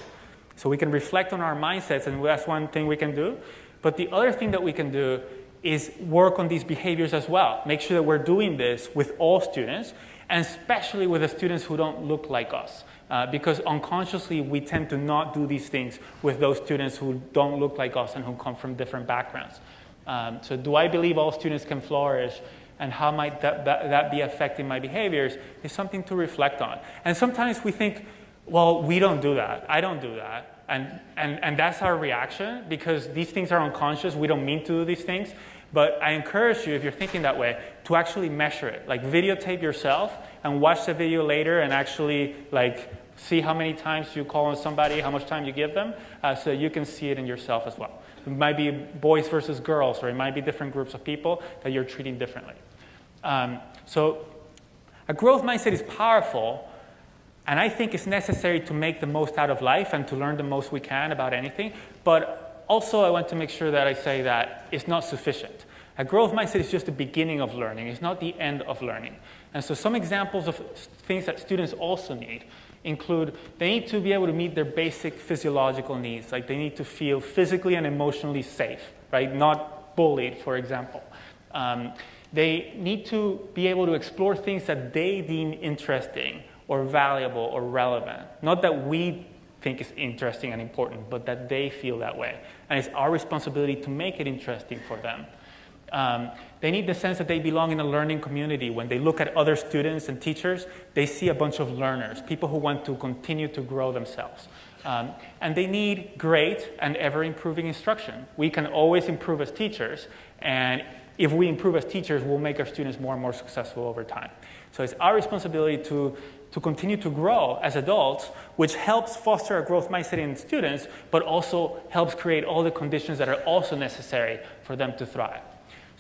So we can reflect on our mindsets, and that's one thing we can do. But the other thing that we can do is work on these behaviors as well. Make sure that we're doing this with all students, and especially with the students who don't look like us. Uh, because unconsciously, we tend to not do these things with those students who don't look like us and who come from different backgrounds. Um, so, do I believe all students can flourish? And how might that, that, that be affecting my behaviors is something to reflect on. And sometimes we think, well, we don't do that. I don't do that. And, and, and that's our reaction because these things are unconscious. We don't mean to do these things. But I encourage you, if you're thinking that way, to actually measure it. Like videotape yourself and watch the video later and actually like see how many times you call on somebody, how much time you give them, uh, so you can see it in yourself as well. It might be boys versus girls, or it might be different groups of people that you're treating differently. Um, so a growth mindset is powerful and I think it's necessary to make the most out of life and to learn the most we can about anything. But also, I want to make sure that I say that it's not sufficient. A growth mindset is just the beginning of learning, it's not the end of learning. And so, some examples of things that students also need include they need to be able to meet their basic physiological needs, like they need to feel physically and emotionally safe, right? Not bullied, for example. Um, they need to be able to explore things that they deem interesting or valuable or relevant. Not that we think is interesting and important, but that they feel that way. And it's our responsibility to make it interesting for them. Um, they need the sense that they belong in a learning community. When they look at other students and teachers, they see a bunch of learners, people who want to continue to grow themselves. Um, and they need great and ever improving instruction. We can always improve as teachers, and if we improve as teachers, we'll make our students more and more successful over time. So it's our responsibility to to continue to grow as adults, which helps foster a growth mindset in students, but also helps create all the conditions that are also necessary for them to thrive.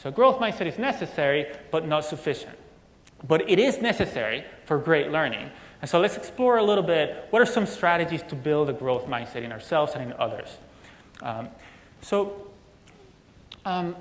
So, growth mindset is necessary, but not sufficient. But it is necessary for great learning. And so, let's explore a little bit what are some strategies to build a growth mindset in ourselves and in others. Um, so, um,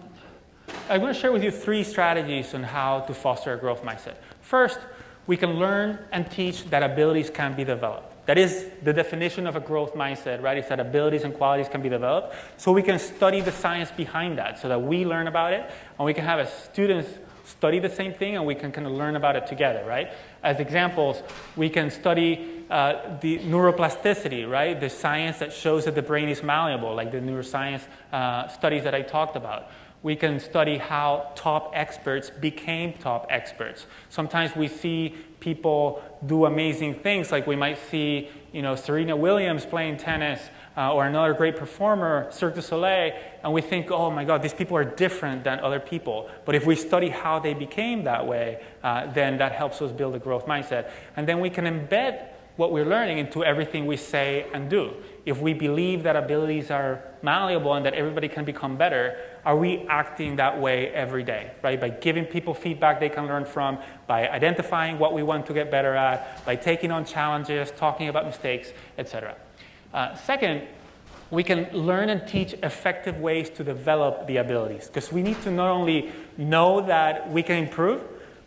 I'm going to share with you three strategies on how to foster a growth mindset. First, we can learn and teach that abilities can be developed. That is the definition of a growth mindset, right? Is that abilities and qualities can be developed. So we can study the science behind that so that we learn about it and we can have students study the same thing and we can kind of learn about it together, right? As examples, we can study uh, the neuroplasticity, right? The science that shows that the brain is malleable, like the neuroscience uh, studies that I talked about. We can study how top experts became top experts. Sometimes we see people do amazing things, like we might see, you know, Serena Williams playing tennis uh, or another great performer, Cirque du Soleil, and we think, oh my God, these people are different than other people. But if we study how they became that way, uh, then that helps us build a growth mindset. And then we can embed what we're learning into everything we say and do. If we believe that abilities are malleable and that everybody can become better, are we acting that way every day, right? By giving people feedback they can learn from, by identifying what we want to get better at, by taking on challenges, talking about mistakes, etc. Uh, second, we can learn and teach effective ways to develop the abilities because we need to not only know that we can improve,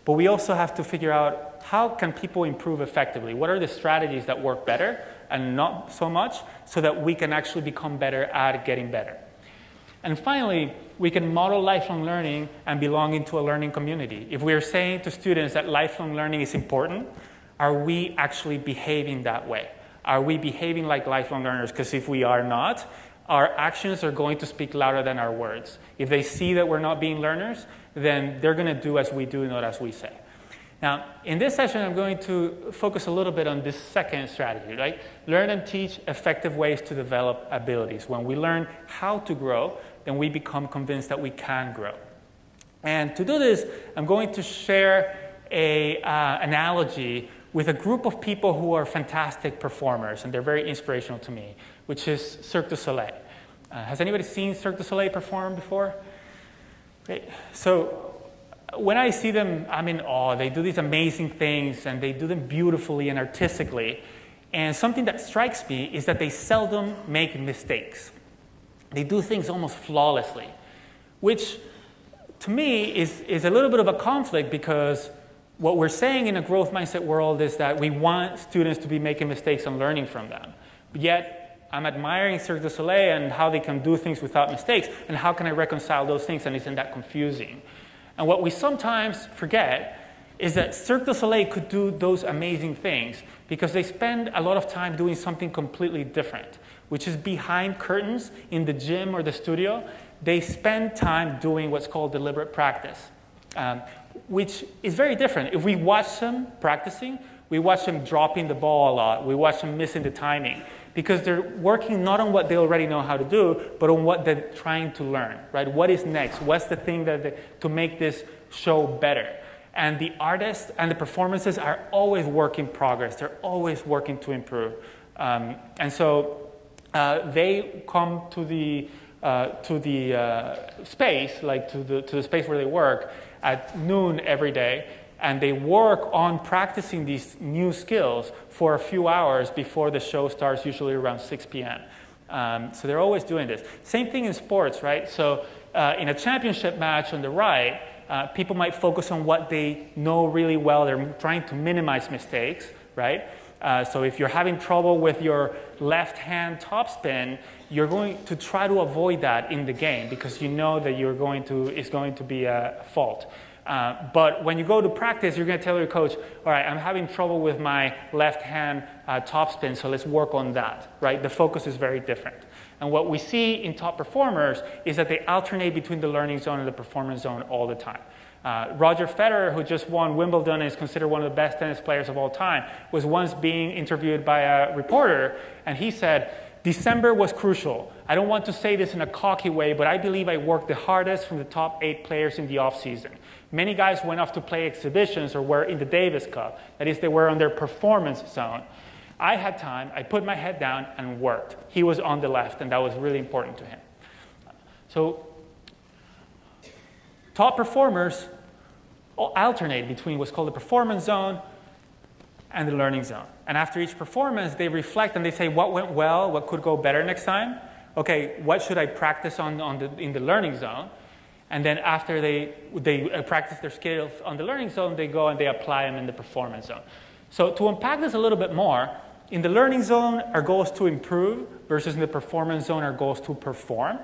but we also have to figure out how can people improve effectively? What are the strategies that work better and not so much so that we can actually become better at getting better? And finally, we can model lifelong learning and belong into a learning community. If we are saying to students that lifelong learning is important, are we actually behaving that way? Are we behaving like lifelong learners? Because if we are not, our actions are going to speak louder than our words. If they see that we're not being learners, then they're going to do as we do, not as we say. Now, in this session, I'm going to focus a little bit on this second strategy, right? Learn and teach effective ways to develop abilities. When we learn how to grow, then we become convinced that we can grow. And to do this, I'm going to share a uh, analogy with a group of people who are fantastic performers, and they're very inspirational to me, which is Cirque du Soleil. Uh, has anybody seen Cirque du Soleil perform before? Great. So when I see them, I'm in awe. They do these amazing things and they do them beautifully and artistically. And something that strikes me is that they seldom make mistakes. They do things almost flawlessly, which to me is, is a little bit of a conflict because what we're saying in a growth mindset world is that we want students to be making mistakes and learning from them. But yet, I'm admiring Cirque du Soleil and how they can do things without mistakes, and how can I reconcile those things, and isn't that confusing? And what we sometimes forget is that Cirque du Soleil could do those amazing things because they spend a lot of time doing something completely different, which is behind curtains in the gym or the studio. They spend time doing what's called deliberate practice, um, which is very different. If we watch them practicing, we watch them dropping the ball a lot, we watch them missing the timing because they're working not on what they already know how to do, but on what they're trying to learn, right? What is next? What's the thing that they, to make this show better? And the artists and the performances are always work in progress. They're always working to improve. Um, and so uh, they come to the, uh, to the uh, space, like to the, to the space where they work, at noon every day and they work on practicing these new skills for a few hours before the show starts, usually around 6 p.m. Um, so they're always doing this. Same thing in sports, right? So uh, in a championship match on the right, uh, people might focus on what they know really well. They're trying to minimize mistakes, right? Uh, so if you're having trouble with your left hand topspin, you're going to try to avoid that in the game because you know that you're going to, it's going to be a fault. Uh, but when you go to practice, you're going to tell your coach, all right, I'm having trouble with my left hand uh, topspin, so let's work on that, right? The focus is very different. And what we see in top performers is that they alternate between the learning zone and the performance zone all the time. Uh, Roger Federer, who just won Wimbledon and is considered one of the best tennis players of all time, was once being interviewed by a reporter, and he said, December was crucial. I don't want to say this in a cocky way, but I believe I worked the hardest from the top eight players in the offseason. Many guys went off to play exhibitions or were in the Davis Cup. That is, they were on their performance zone. I had time, I put my head down and worked. He was on the left, and that was really important to him. So, top performers alternate between what's called the performance zone and the learning zone. And after each performance, they reflect and they say, what went well, what could go better next time? Okay, what should I practice on, on the, in the learning zone? And then after they, they uh, practice their skills on the learning zone, they go and they apply them in the performance zone. So to unpack this a little bit more, in the learning zone, our goal is to improve versus in the performance zone, our goal is to perform.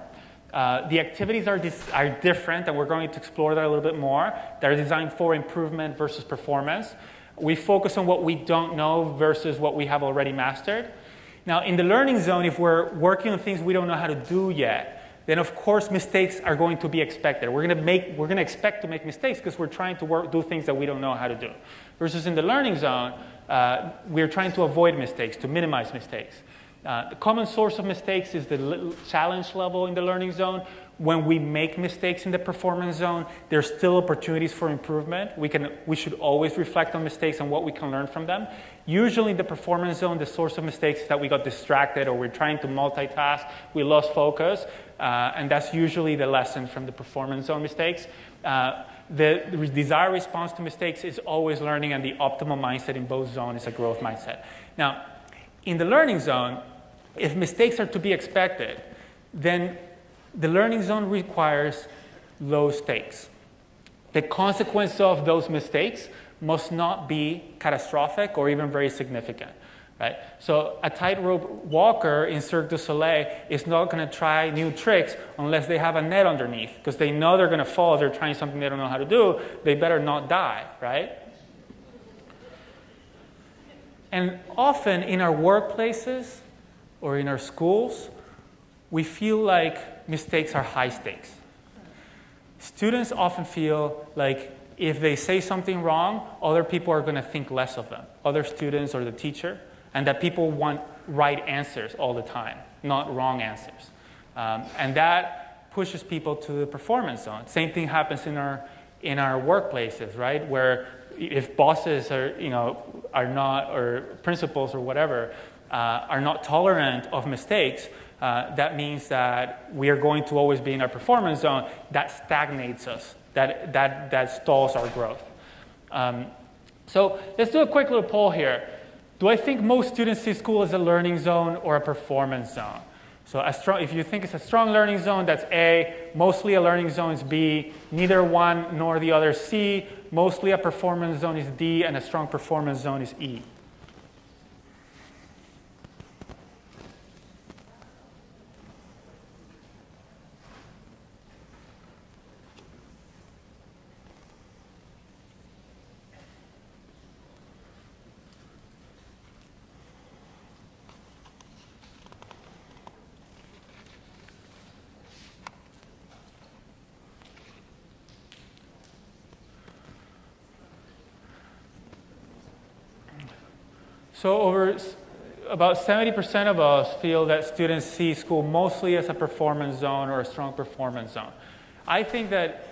Uh, the activities are, are different, and we're going to explore that a little bit more. They're designed for improvement versus performance. We focus on what we don't know versus what we have already mastered. Now, in the learning zone, if we're working on things we don't know how to do yet, then of course mistakes are going to be expected. We're going to make, we're going to expect to make mistakes because we're trying to work, do things that we don't know how to do. Versus in the learning zone, uh, we're trying to avoid mistakes, to minimize mistakes. Uh, the common source of mistakes is the challenge level in the learning zone. When we make mistakes in the performance zone, there's still opportunities for improvement. We, can, we should always reflect on mistakes and what we can learn from them. Usually, in the performance zone, the source of mistakes is that we got distracted or we're trying to multitask, we lost focus, uh, and that's usually the lesson from the performance zone mistakes. Uh, the, the desired response to mistakes is always learning, and the optimal mindset in both zones is a growth mindset. Now, in the learning zone, if mistakes are to be expected, then the learning zone requires low stakes. The consequence of those mistakes must not be catastrophic or even very significant. Right? So a tightrope walker in Cirque du Soleil is not going to try new tricks unless they have a net underneath because they know they're going to fall. if They're trying something they don't know how to do. They better not die, right? And often in our workplaces or in our schools, we feel like mistakes are high stakes. Students often feel like if they say something wrong, other people are going to think less of them, other students or the teacher, and that people want right answers all the time, not wrong answers. Um, and that pushes people to the performance zone. Same thing happens in our, in our workplaces, right? Where if bosses are, you know, are not, or principals or whatever, uh, are not tolerant of mistakes, uh, that means that we are going to always be in our performance zone. That stagnates us that, that, that stalls our growth. Um, so let's do a quick little poll here. Do I think most students see school as a learning zone or a performance zone? So strong, if you think it's a strong learning zone, that's A. Mostly a learning zone is B. Neither one nor the other C. Mostly a performance zone is D, and a strong performance zone is E. So over about 70% of us feel that students see school mostly as a performance zone or a strong performance zone. I think that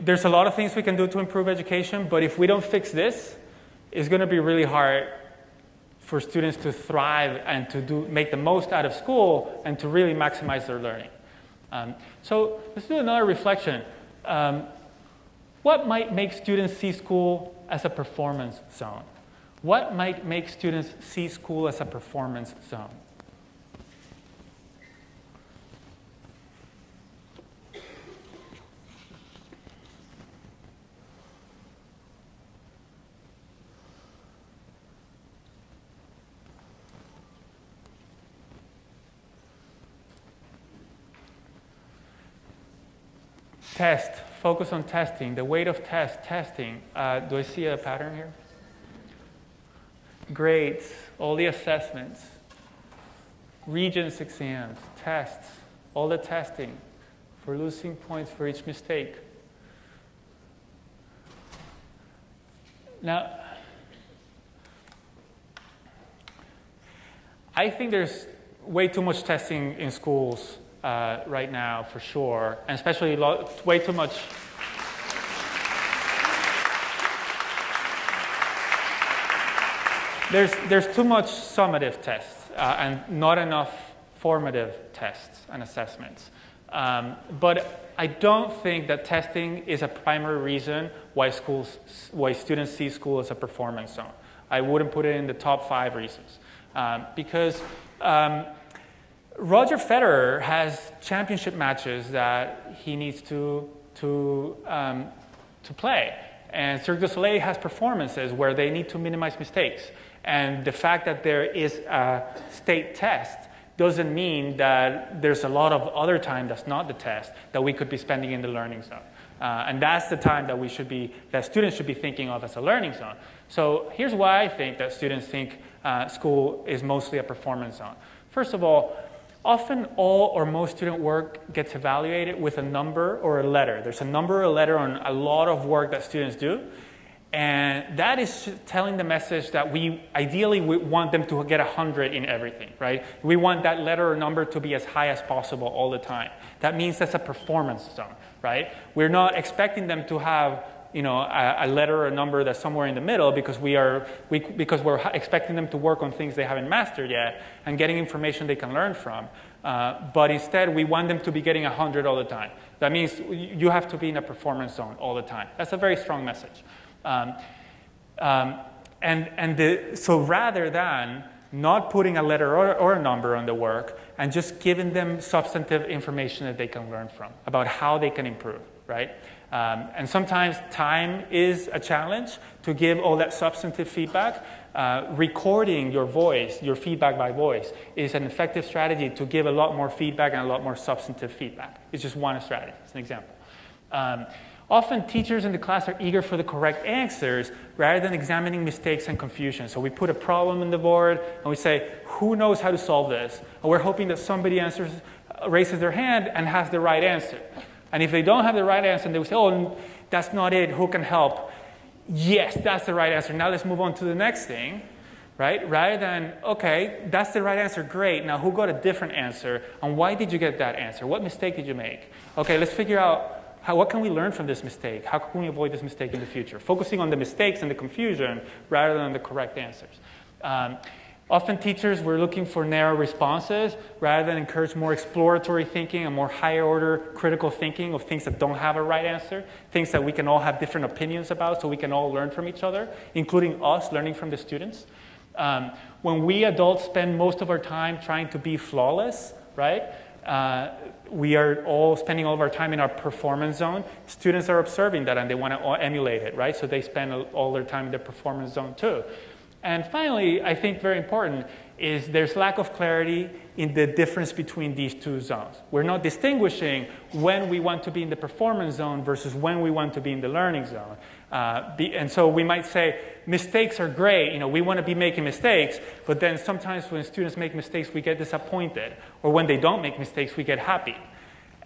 there's a lot of things we can do to improve education, but if we don't fix this, it's going to be really hard for students to thrive and to do, make the most out of school and to really maximize their learning. Um, so let's do another reflection. Um, what might make students see school as a performance zone? What might make students see school as a performance zone? Test, focus on testing, the weight of test, testing. Uh, do I see a pattern here? Grades, all the assessments, Regents exams, tests, all the testing for losing points for each mistake. Now, I think there's way too much testing in schools uh, right now, for sure, and especially way too much there's, there's too much summative tests uh, and not enough formative tests and assessments. Um, but I don't think that testing is a primary reason why, schools, why students see school as a performance zone. I wouldn't put it in the top five reasons. Um, because um, Roger Federer has championship matches that he needs to, to, um, to play. And Cirque du Soleil has performances where they need to minimize mistakes. And the fact that there is a state test doesn't mean that there's a lot of other time that's not the test that we could be spending in the learning zone. Uh, and that's the time that we should be, that students should be thinking of as a learning zone. So here's why I think that students think uh, school is mostly a performance zone. First of all, often all or most student work gets evaluated with a number or a letter. There's a number or a letter on a lot of work that students do. And that is telling the message that we ideally we want them to get 100 in everything, right? We want that letter or number to be as high as possible all the time. That means that's a performance zone, right? We're not expecting them to have you know, a, a, letter or number that's somewhere in the middle because, we are, we, because we're expecting them to work on things they haven't mastered yet and getting information they can learn from. Uh, but instead, we want them to be getting 100 all the time. That means you have to be in a performance zone all the time. That's a very strong message. Um, um, and and the, so rather than not putting a letter or, or, a number on the work and just giving them substantive information that they can learn from about how they can improve, right? Um, and sometimes time is a challenge to give all that substantive feedback. Uh, recording your voice, your feedback by voice, is an effective strategy to give a lot more feedback and a lot more substantive feedback. It's just one strategy, it's an example. Um, Often teachers in the class are eager for the correct answers rather than examining mistakes and confusion. So we put a problem in the board and we say, who knows how to solve this? And we're hoping that somebody answers, raises their hand and has the right answer. And if they don't have the right answer, they will say, oh, that's not it, who can help? Yes, that's the right answer. Now let's move on to the next thing, right? Rather than, okay, that's the right answer, great. Now who got a different answer? And why did you get that answer? What mistake did you make? Okay, let's figure out how, what can we learn from this mistake? How can we avoid this mistake in the future? Focusing on the mistakes and the confusion rather than the correct answers. Um, often teachers were looking for narrow responses rather than encourage more exploratory thinking and more higher order critical thinking of things that don't have a right answer, things that we can all have different opinions about so we can all learn from each other, including us learning from the students. Um, when we adults spend most of our time trying to be flawless, right? Uh, we are all spending all of our time in our performance zone. Students are observing that and they want to emulate it, right? So they spend all their time in the performance zone too. And finally, I think very important is there's lack of clarity in the difference between these two zones. We're not distinguishing when we want to be in the performance zone versus when we want to be in the learning zone. Uh, be, and so we might say mistakes are great. You know, we want to be making mistakes, but then sometimes when students make mistakes, we get disappointed, or when they don't make mistakes, we get happy.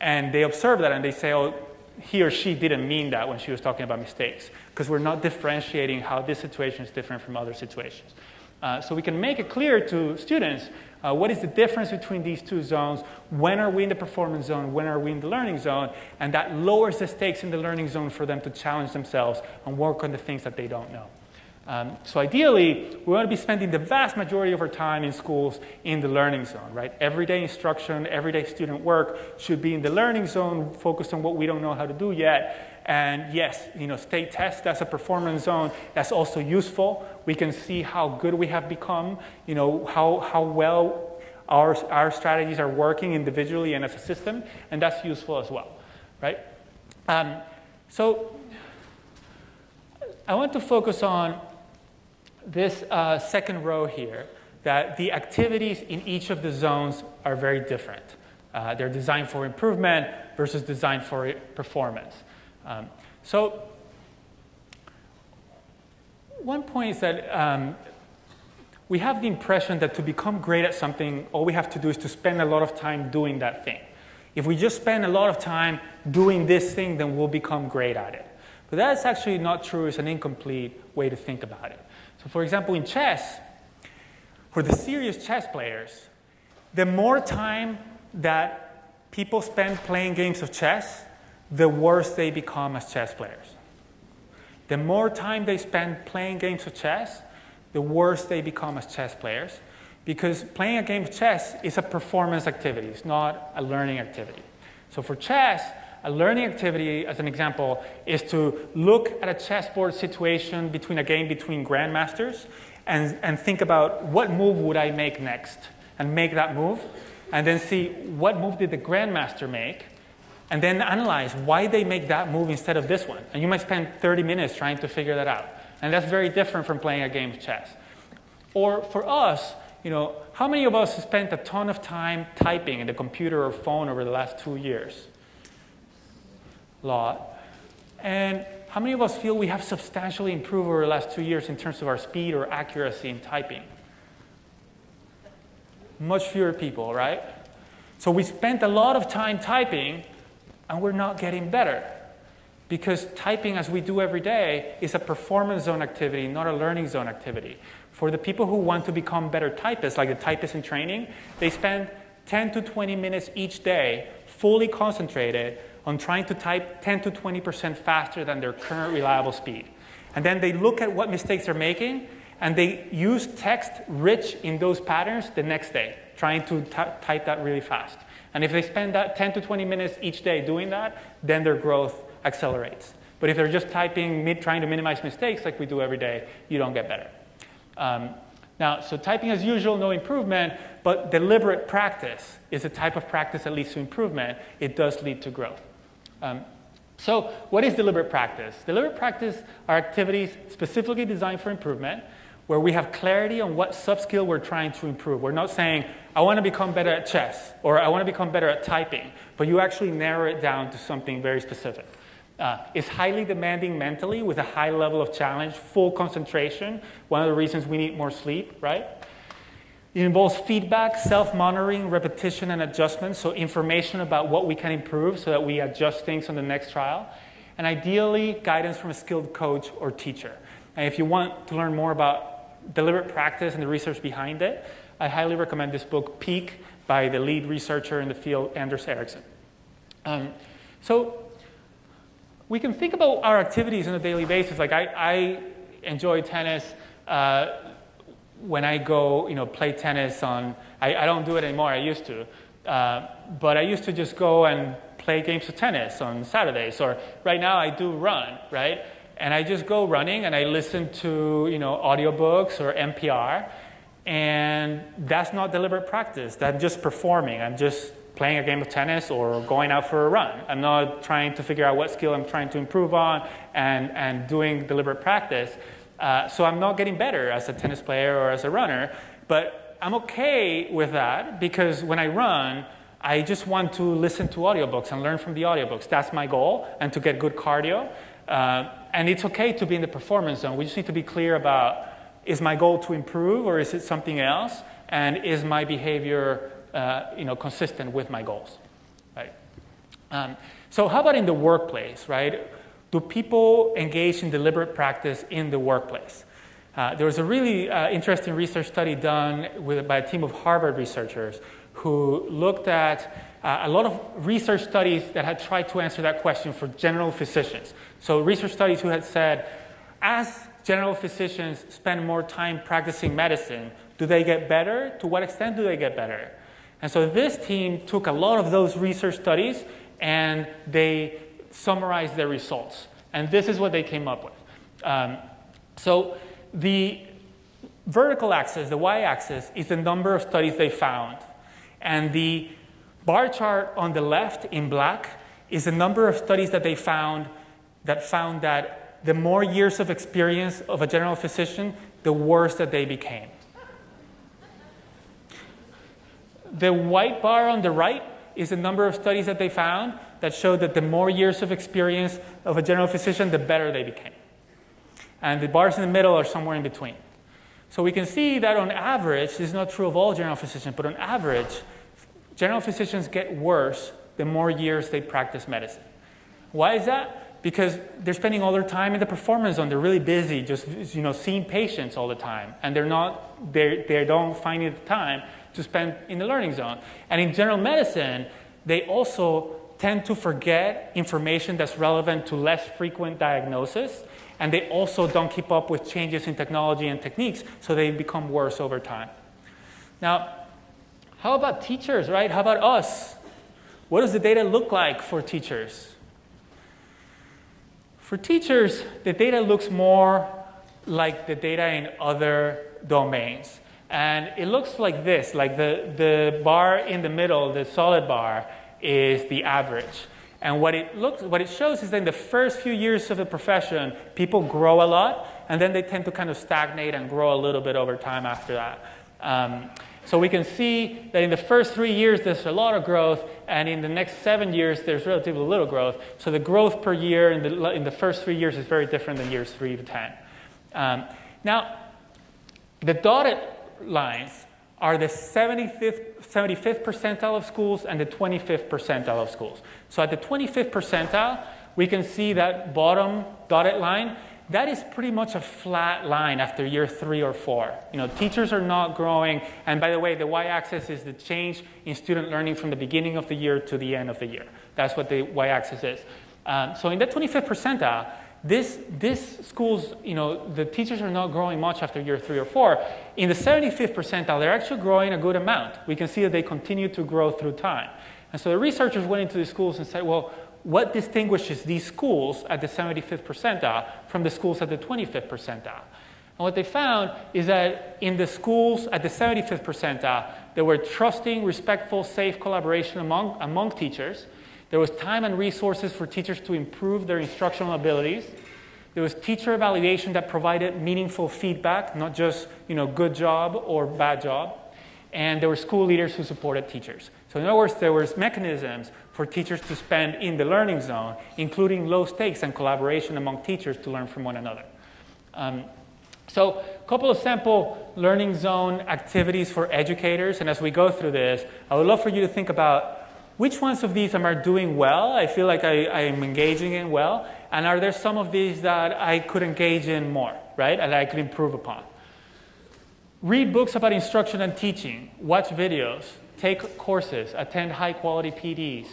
And they observe that and they say, "Oh, he or she didn't mean that when she was talking about mistakes," because we're not differentiating how this situation is different from other situations. Uh, so we can make it clear to students uh, what is the difference between these two zones? When are we in the performance zone? When are we in the learning zone? And that lowers the stakes in the learning zone for them to challenge themselves and work on the things that they don't know. Um, so ideally, we want to be spending the vast majority of our time in schools in the learning zone, right? Everyday instruction, everyday student work should be in the learning zone, focused on what we don't know how to do yet, and yes, you know, state test, that's a performance zone. That's also useful. We can see how good we have become, you know, how, how well our, our strategies are working individually and as a system, and that's useful as well, right? Um, so I want to focus on this uh, second row here, that the activities in each of the zones are very different. Uh, they're designed for improvement versus designed for performance. Um, so one point is that um, we have the impression that to become great at something, all we have to do is to spend a lot of time doing that thing. If we just spend a lot of time doing this thing, then we'll become great at it. But that's actually not true. It's an incomplete way to think about it. So, for example, in chess, for the serious chess players, the more time that people spend playing games of chess, the worse they become as chess players. The more time they spend playing games of chess, the worse they become as chess players because playing a game of chess is a performance activity, it's not a learning activity. So for chess, a learning activity, as an example, is to look at a chessboard situation between a game between grandmasters and, and think about what move would I make next and make that move, and then see what move did the grandmaster make and then analyze why they make that move instead of this one. And you might spend 30 minutes trying to figure that out. And that's very different from playing a game of chess. Or for us, you know, how many of us spent a ton of time typing in the computer or phone over the last two years? A lot. And how many of us feel we have substantially improved over the last two years in terms of our speed or accuracy in typing? Much fewer people, right? So we spent a lot of time typing and we're not getting better. Because typing, as we do every day, is a performance zone activity, not a learning zone activity. For the people who want to become better typists, like the typists in training, they spend 10 to 20 minutes each day fully concentrated on trying to type 10 to 20% faster than their current reliable speed. And then they look at what mistakes they're making and they use text rich in those patterns the next day, trying to type that really fast. And if they spend that 10 to 20 minutes each day doing that, then their growth accelerates. But if they're just typing, trying to minimize mistakes like we do every day, you don't get better. Um, now, so typing as usual, no improvement, but deliberate practice is a type of practice that leads to improvement. It does lead to growth. Um, so what is deliberate practice? Deliberate practice are activities specifically designed for improvement where we have clarity on what subskill we're trying to improve. We're not saying, I want to become better at chess or I want to become better at typing, but you actually narrow it down to something very specific. Uh, it's highly demanding mentally with a high level of challenge, full concentration. One of the reasons we need more sleep, right? It involves feedback, self monitoring, repetition, and adjustment. So, information about what we can improve so that we adjust things on the next trial. And ideally, guidance from a skilled coach or teacher. And if you want to learn more about deliberate practice and the research behind it, I highly recommend this book, Peak, by the lead researcher in the field, Anders Ericsson. Um, so, we can think about our activities on a daily basis. Like, I, I enjoy tennis. Uh, when I go, you know, play tennis on, I, I don't do it anymore, I used to. Uh, but I used to just go and play games of tennis on Saturdays. Or right now I do run, right? And I just go running and I listen to, you know, audiobooks or NPR. And that's not deliberate practice. That's just performing. I'm just playing a game of tennis or going out for a run. I'm not trying to figure out what skill I'm trying to improve on and, and doing deliberate practice. Uh, so I'm not getting better as a tennis player or as a runner, but I'm okay with that because when I run, I just want to listen to audiobooks and learn from the audiobooks. That's my goal, and to get good cardio. Uh, and it's okay to be in the performance zone. We just need to be clear about is my goal to improve or is it something else? And is my behavior uh, you know, consistent with my goals? Right? Um, so, how about in the workplace, right? do people engage in deliberate practice in the workplace? Uh, there was a really uh, interesting research study done with, by a team of Harvard researchers who looked at uh, a lot of research studies that had tried to answer that question for general physicians. So, research studies who had said, as general physicians spend more time practicing medicine, do they get better? To what extent do they get better? And so, this team took a lot of those research studies and they summarized their results. And this is what they came up with. Um, so the vertical axis, the y-axis, is the number of studies they found. And the bar chart on the left in black is the number of studies that they found that found that the more years of experience of a general physician, the worse that they became. The white bar on the right is the number of studies that they found that showed that the more years of experience of a general physician, the better they became. And the bars in the middle are somewhere in between. So we can see that on average, this is not true of all general physicians, but on average, general physicians get worse the more years they practice medicine. Why is that? Because they're spending all their time in the performance zone. They're really busy, just you know, seeing patients all the time, and they're not, they they don't find the time to spend in the learning zone. And in general medicine, they also tend to forget information that's relevant to less frequent diagnosis, and they also don't keep up with changes in technology and techniques, so they become worse over time. Now, how about teachers, right? How about us? What does the data look like for teachers? For teachers, the data looks more like the data in other domains. And it looks like this, like the, the bar in the middle, the solid bar, is the average. And what it, looks, what it shows is that in the first few years of the profession, people grow a lot, and then they tend to kind of stagnate and grow a little bit over time after that. Um, so we can see that in the first three years, there's a lot of growth, and in the next seven years, there's relatively little growth. So the growth per year in the, in the first three years is very different than years three to 10. Um, now, the dotted lines are the 75th, 75th percentile of schools and the 25th percentile of schools. So at the 25th percentile, we can see that bottom dotted line. That is pretty much a flat line after year three or four. You know, teachers are not growing. And by the way, the y-axis is the change in student learning from the beginning of the year to the end of the year. That's what the y-axis is. Um, so in the 25th percentile, this, this school's, you know, the teachers are not growing much after year three or four. In the 75th percentile, they're actually growing a good amount. We can see that they continue to grow through time. And so the researchers went into the schools and said, well, what distinguishes these schools at the 75th percentile from the schools at the 25th percentile? And what they found is that in the schools at the 75th percentile, there were trusting, respectful, safe collaboration among, among teachers. There was time and resources for teachers to improve their instructional abilities. There was teacher evaluation that provided meaningful feedback, not just you know, good job or bad job. And there were school leaders who supported teachers. So in other words, there was mechanisms for teachers to spend in the learning zone, including low stakes and collaboration among teachers to learn from one another. Um, so a couple of sample learning zone activities for educators. And as we go through this, I would love for you to think about which ones of these am I doing well? I feel like I, I am engaging in well. And are there some of these that I could engage in more, right? And I could improve upon? Read books about instruction and teaching. Watch videos. Take courses. Attend high quality PDs.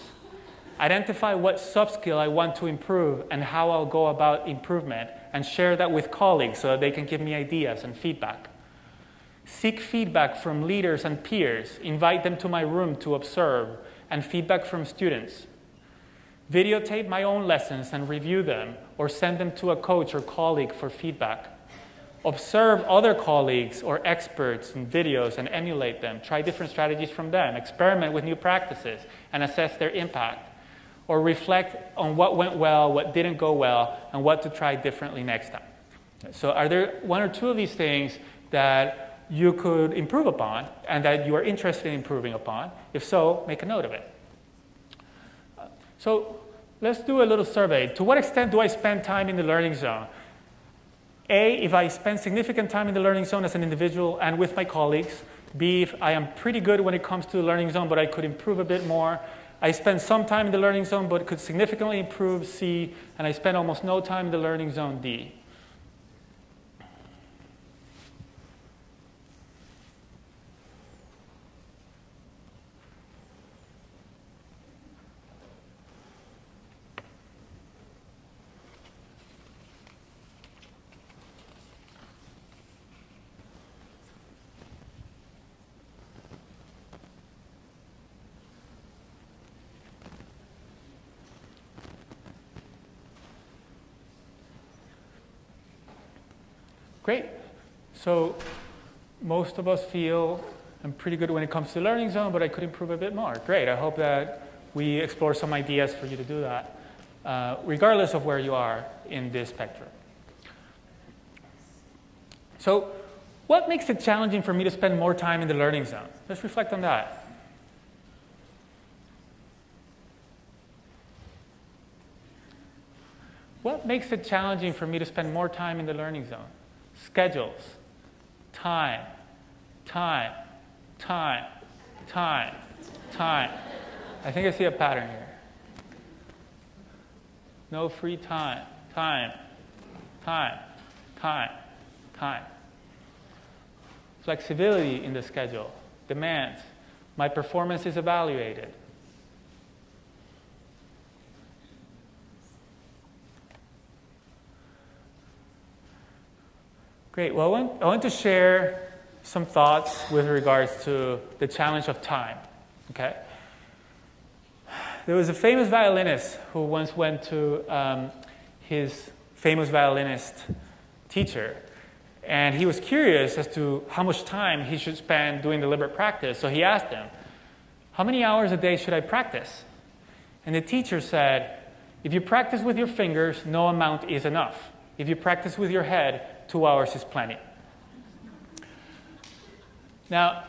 Identify what sub-skill I want to improve and how I'll go about improvement and share that with colleagues so that they can give me ideas and feedback. Seek feedback from leaders and peers. Invite them to my room to observe and feedback from students. Videotape my own lessons and review them, or send them to a coach or colleague for feedback. Observe other colleagues or experts in videos and emulate them. Try different strategies from them. Experiment with new practices and assess their impact. Or reflect on what went well, what didn't go well, and what to try differently next time. So, are there one or two of these things that you could improve upon and that you are interested in improving upon? If so, make a note of it. So let's do a little survey. To what extent do I spend time in the learning zone? A, if I spend significant time in the learning zone as an individual and with my colleagues. B, if I am pretty good when it comes to the learning zone, but I could improve a bit more. I spend some time in the learning zone, but could significantly improve C, and I spend almost no time in the learning zone D. Great. So most of us feel I'm pretty good when it comes to learning zone, but I could improve a bit more. Great. I hope that we explore some ideas for you to do that, uh, regardless of where you are in this spectrum. So what makes it challenging for me to spend more time in the learning zone? Let's reflect on that. What makes it challenging for me to spend more time in the learning zone? schedules, time, time, time, time, time. I think I see a pattern here. No free time, time, time, time, time. Flexibility in the schedule, demands. My performance is evaluated. Great. Well, I want, I want to share some thoughts with regards to the challenge of time. Okay? There was a famous violinist who once went to um, his famous violinist teacher, and he was curious as to how much time he should spend doing deliberate practice. So he asked him, How many hours a day should I practice? And the teacher said, If you practice with your fingers, no amount is enough. If you practice with your head, two hours is plenty. Now,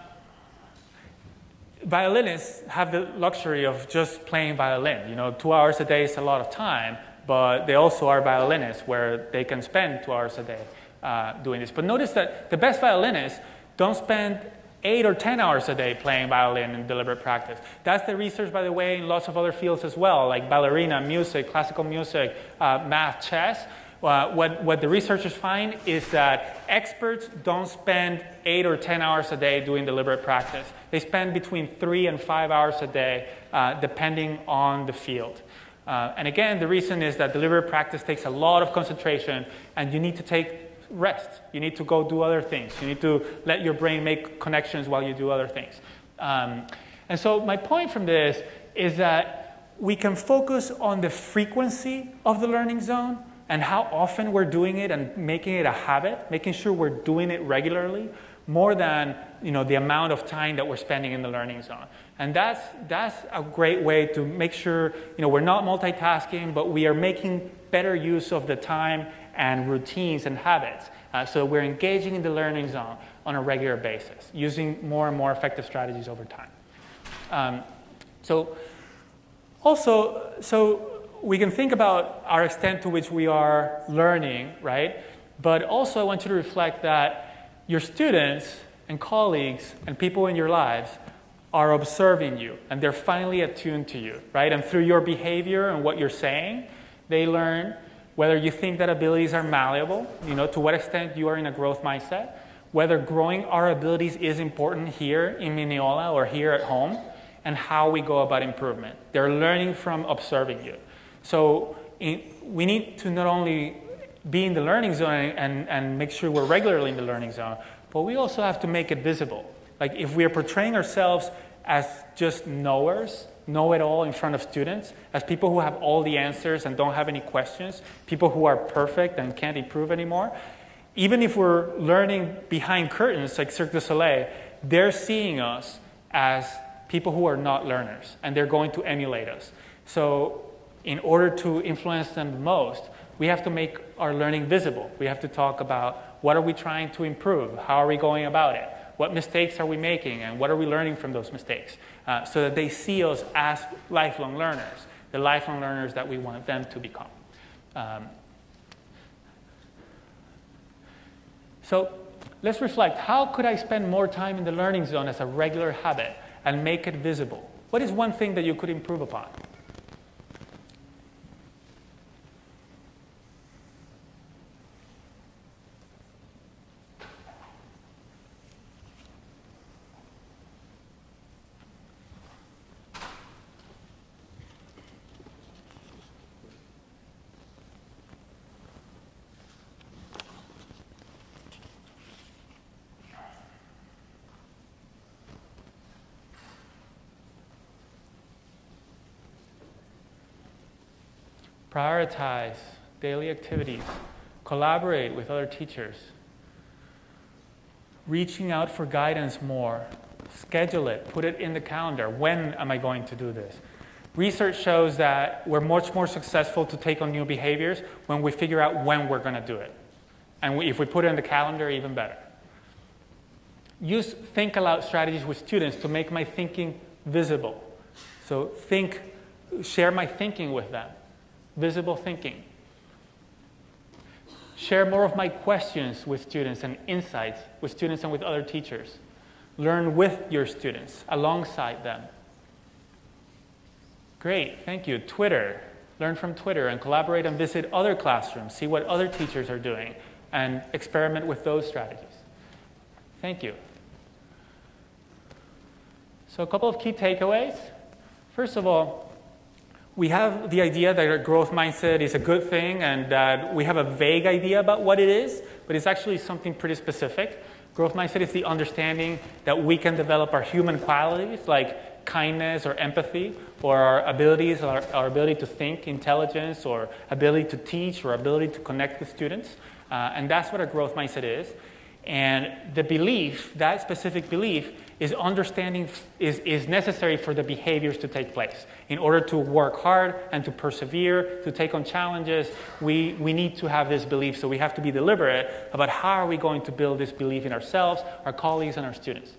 violinists have the luxury of just playing violin. You know, two hours a day is a lot of time, but they also are violinists where they can spend two hours a day uh, doing this. But notice that the best violinists don't spend eight or 10 hours a day playing violin in deliberate practice. That's the research, by the way, in lots of other fields as well, like ballerina, music, classical music, uh, math, chess. Uh, what, what the researchers find is that experts don't spend eight or 10 hours a day doing deliberate practice. They spend between three and five hours a day, uh, depending on the field. Uh, and again, the reason is that deliberate practice takes a lot of concentration, and you need to take rest. You need to go do other things. You need to let your brain make connections while you do other things. Um, and so, my point from this is that we can focus on the frequency of the learning zone and how often we're doing it and making it a habit, making sure we're doing it regularly, more than you know, the amount of time that we're spending in the learning zone. And that's, that's a great way to make sure you know, we're not multitasking, but we are making better use of the time and routines and habits. Uh, so we're engaging in the learning zone on a regular basis, using more and more effective strategies over time. Um, so also, so we can think about our extent to which we are learning, right? But also I want you to reflect that your students and colleagues and people in your lives are observing you and they're finally attuned to you, right? And through your behavior and what you're saying, they learn whether you think that abilities are malleable, you know, to what extent you are in a growth mindset, whether growing our abilities is important here in Mineola or here at home, and how we go about improvement. They're learning from observing you. So in, we need to not only be in the learning zone and, and make sure we're regularly in the learning zone, but we also have to make it visible. Like if we are portraying ourselves as just knowers, know it all in front of students, as people who have all the answers and don't have any questions, people who are perfect and can't improve anymore. Even if we're learning behind curtains like Cirque du Soleil, they're seeing us as people who are not learners and they're going to emulate us. So, in order to influence them the most, we have to make our learning visible. We have to talk about what are we trying to improve? How are we going about it? What mistakes are we making and what are we learning from those mistakes? Uh, so that they see us as lifelong learners, the lifelong learners that we want them to become. Um, so let's reflect how could I spend more time in the learning zone as a regular habit and make it visible? What is one thing that you could improve upon? Prioritize daily activities, collaborate with other teachers, reaching out for guidance more, schedule it, put it in the calendar. When am I going to do this? Research shows that we're much more successful to take on new behaviors when we figure out when we're going to do it. And if we put it in the calendar, even better. Use think aloud strategies with students to make my thinking visible. So think, share my thinking with them visible thinking. Share more of my questions with students and insights with students and with other teachers. Learn with your students, alongside them. Great, thank you. Twitter. Learn from Twitter and collaborate and visit other classrooms. See what other teachers are doing and experiment with those strategies. Thank you. So, a couple of key takeaways. First of all, we have the idea that a growth mindset is a good thing and that we have a vague idea about what it is, but it's actually something pretty specific. Growth mindset is the understanding that we can develop our human qualities like kindness or empathy, or our abilities, our, our ability to think, intelligence, or ability to teach, or ability to connect with students. Uh, and that's what a growth mindset is. And the belief, that specific belief, is understanding is, is necessary for the behaviors to take place. In order to work hard and to persevere, to take on challenges, we, we need to have this belief. So we have to be deliberate about how are we going to build this belief in ourselves, our colleagues, and our students.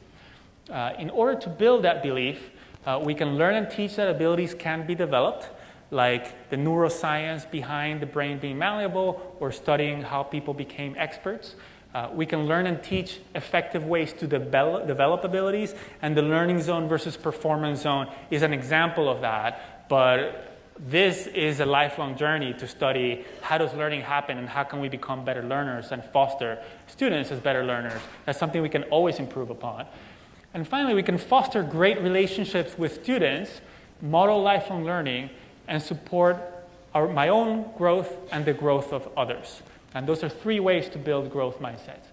Uh, in order to build that belief, uh, we can learn and teach that abilities can be developed, like the neuroscience behind the brain being malleable or studying how people became experts. Uh, we can learn and teach effective ways to develop, develop abilities, and the learning zone versus performance zone is an example of that. But this is a lifelong journey to study how does learning happen and how can we become better learners and foster students as better learners. That's something we can always improve upon. And finally, we can foster great relationships with students, model lifelong learning, and support our, my own growth and the growth of others. And those are three ways to build growth mindsets.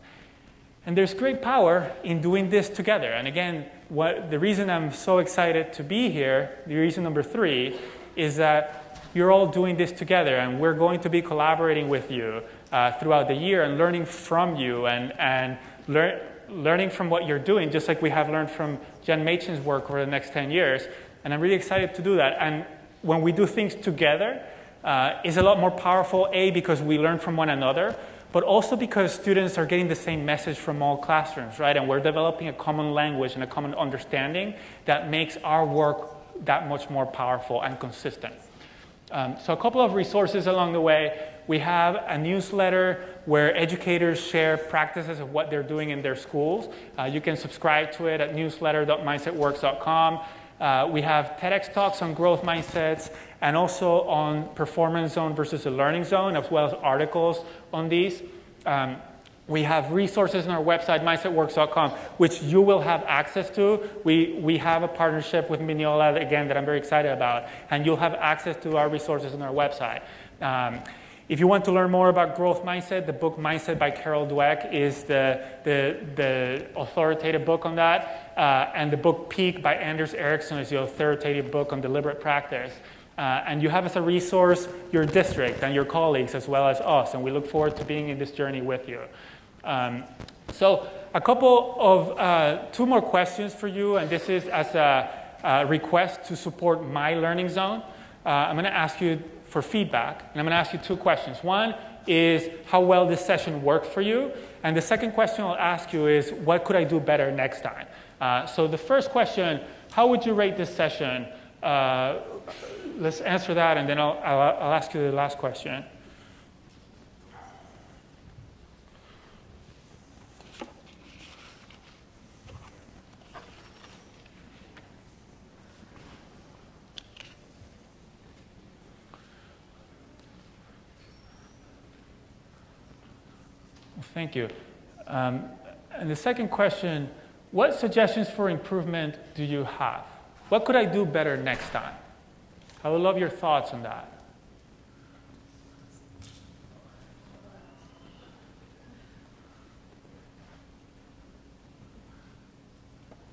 And there's great power in doing this together. And again, what, the reason I'm so excited to be here, the reason number three, is that you're all doing this together, and we're going to be collaborating with you uh, throughout the year and learning from you and, and lear- learning from what you're doing, just like we have learned from Jen Machen's work over the next 10 years. And I'm really excited to do that. And when we do things together, uh, is a lot more powerful, A, because we learn from one another, but also because students are getting the same message from all classrooms, right? And we're developing a common language and a common understanding that makes our work that much more powerful and consistent. Um, so, a couple of resources along the way. We have a newsletter where educators share practices of what they're doing in their schools. Uh, you can subscribe to it at newsletter.mindsetworks.com. Uh, we have TEDx talks on growth mindsets and also on performance zone versus the learning zone, as well as articles on these. Um, we have resources on our website, mindsetworks.com, which you will have access to. We, we have a partnership with Mineola, again, that I'm very excited about, and you'll have access to our resources on our website. Um, if you want to learn more about growth mindset, the book Mindset by Carol Dweck is the, the, the authoritative book on that. Uh, and the book Peak by Anders Ericsson is the authoritative book on deliberate practice. Uh, and you have as a resource your district and your colleagues as well as us. And we look forward to being in this journey with you. Um, so, a couple of uh, two more questions for you, and this is as a, a request to support my learning zone. Uh, I'm going to ask you for feedback. And I'm going to ask you two questions. One is how well this session worked for you. And the second question I'll ask you is what could I do better next time? Uh, so the first question, how would you rate this session? Uh, let's answer that and then I'll, I'll, I'll ask you the last question. Thank you. Um, and the second question what suggestions for improvement do you have? What could I do better next time? I would love your thoughts on that.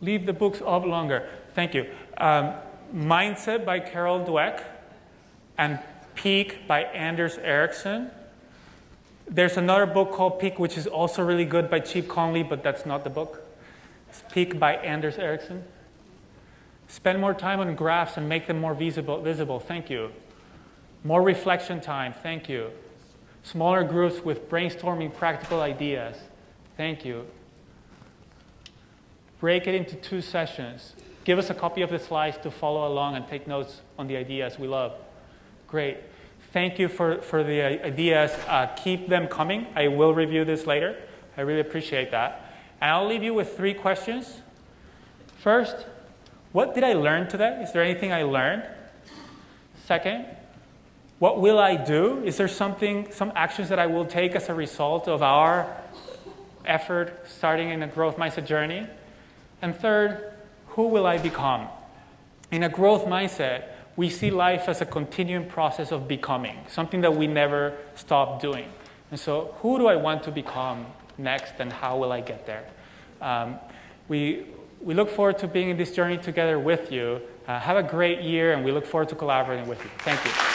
Leave the books up longer. Thank you. Um, Mindset by Carol Dweck and Peak by Anders Ericsson there's another book called Peak, which is also really good by Chip Conley, but that's not the book. It's Peak by Anders Ericsson. Spend more time on graphs and make them more visible. visible. Thank you. More reflection time. Thank you. Smaller groups with brainstorming practical ideas. Thank you. Break it into two sessions. Give us a copy of the slides to follow along and take notes on the ideas we love. Great. Thank you for, for the ideas. Uh, keep them coming. I will review this later. I really appreciate that. And I'll leave you with three questions. First, what did I learn today? Is there anything I learned? Second, what will I do? Is there something, some actions that I will take as a result of our effort starting in a growth mindset journey? And third, who will I become? In a growth mindset, we see life as a continuing process of becoming, something that we never stop doing. And so, who do I want to become next, and how will I get there? Um, we, we look forward to being in this journey together with you. Uh, have a great year, and we look forward to collaborating with you. Thank you.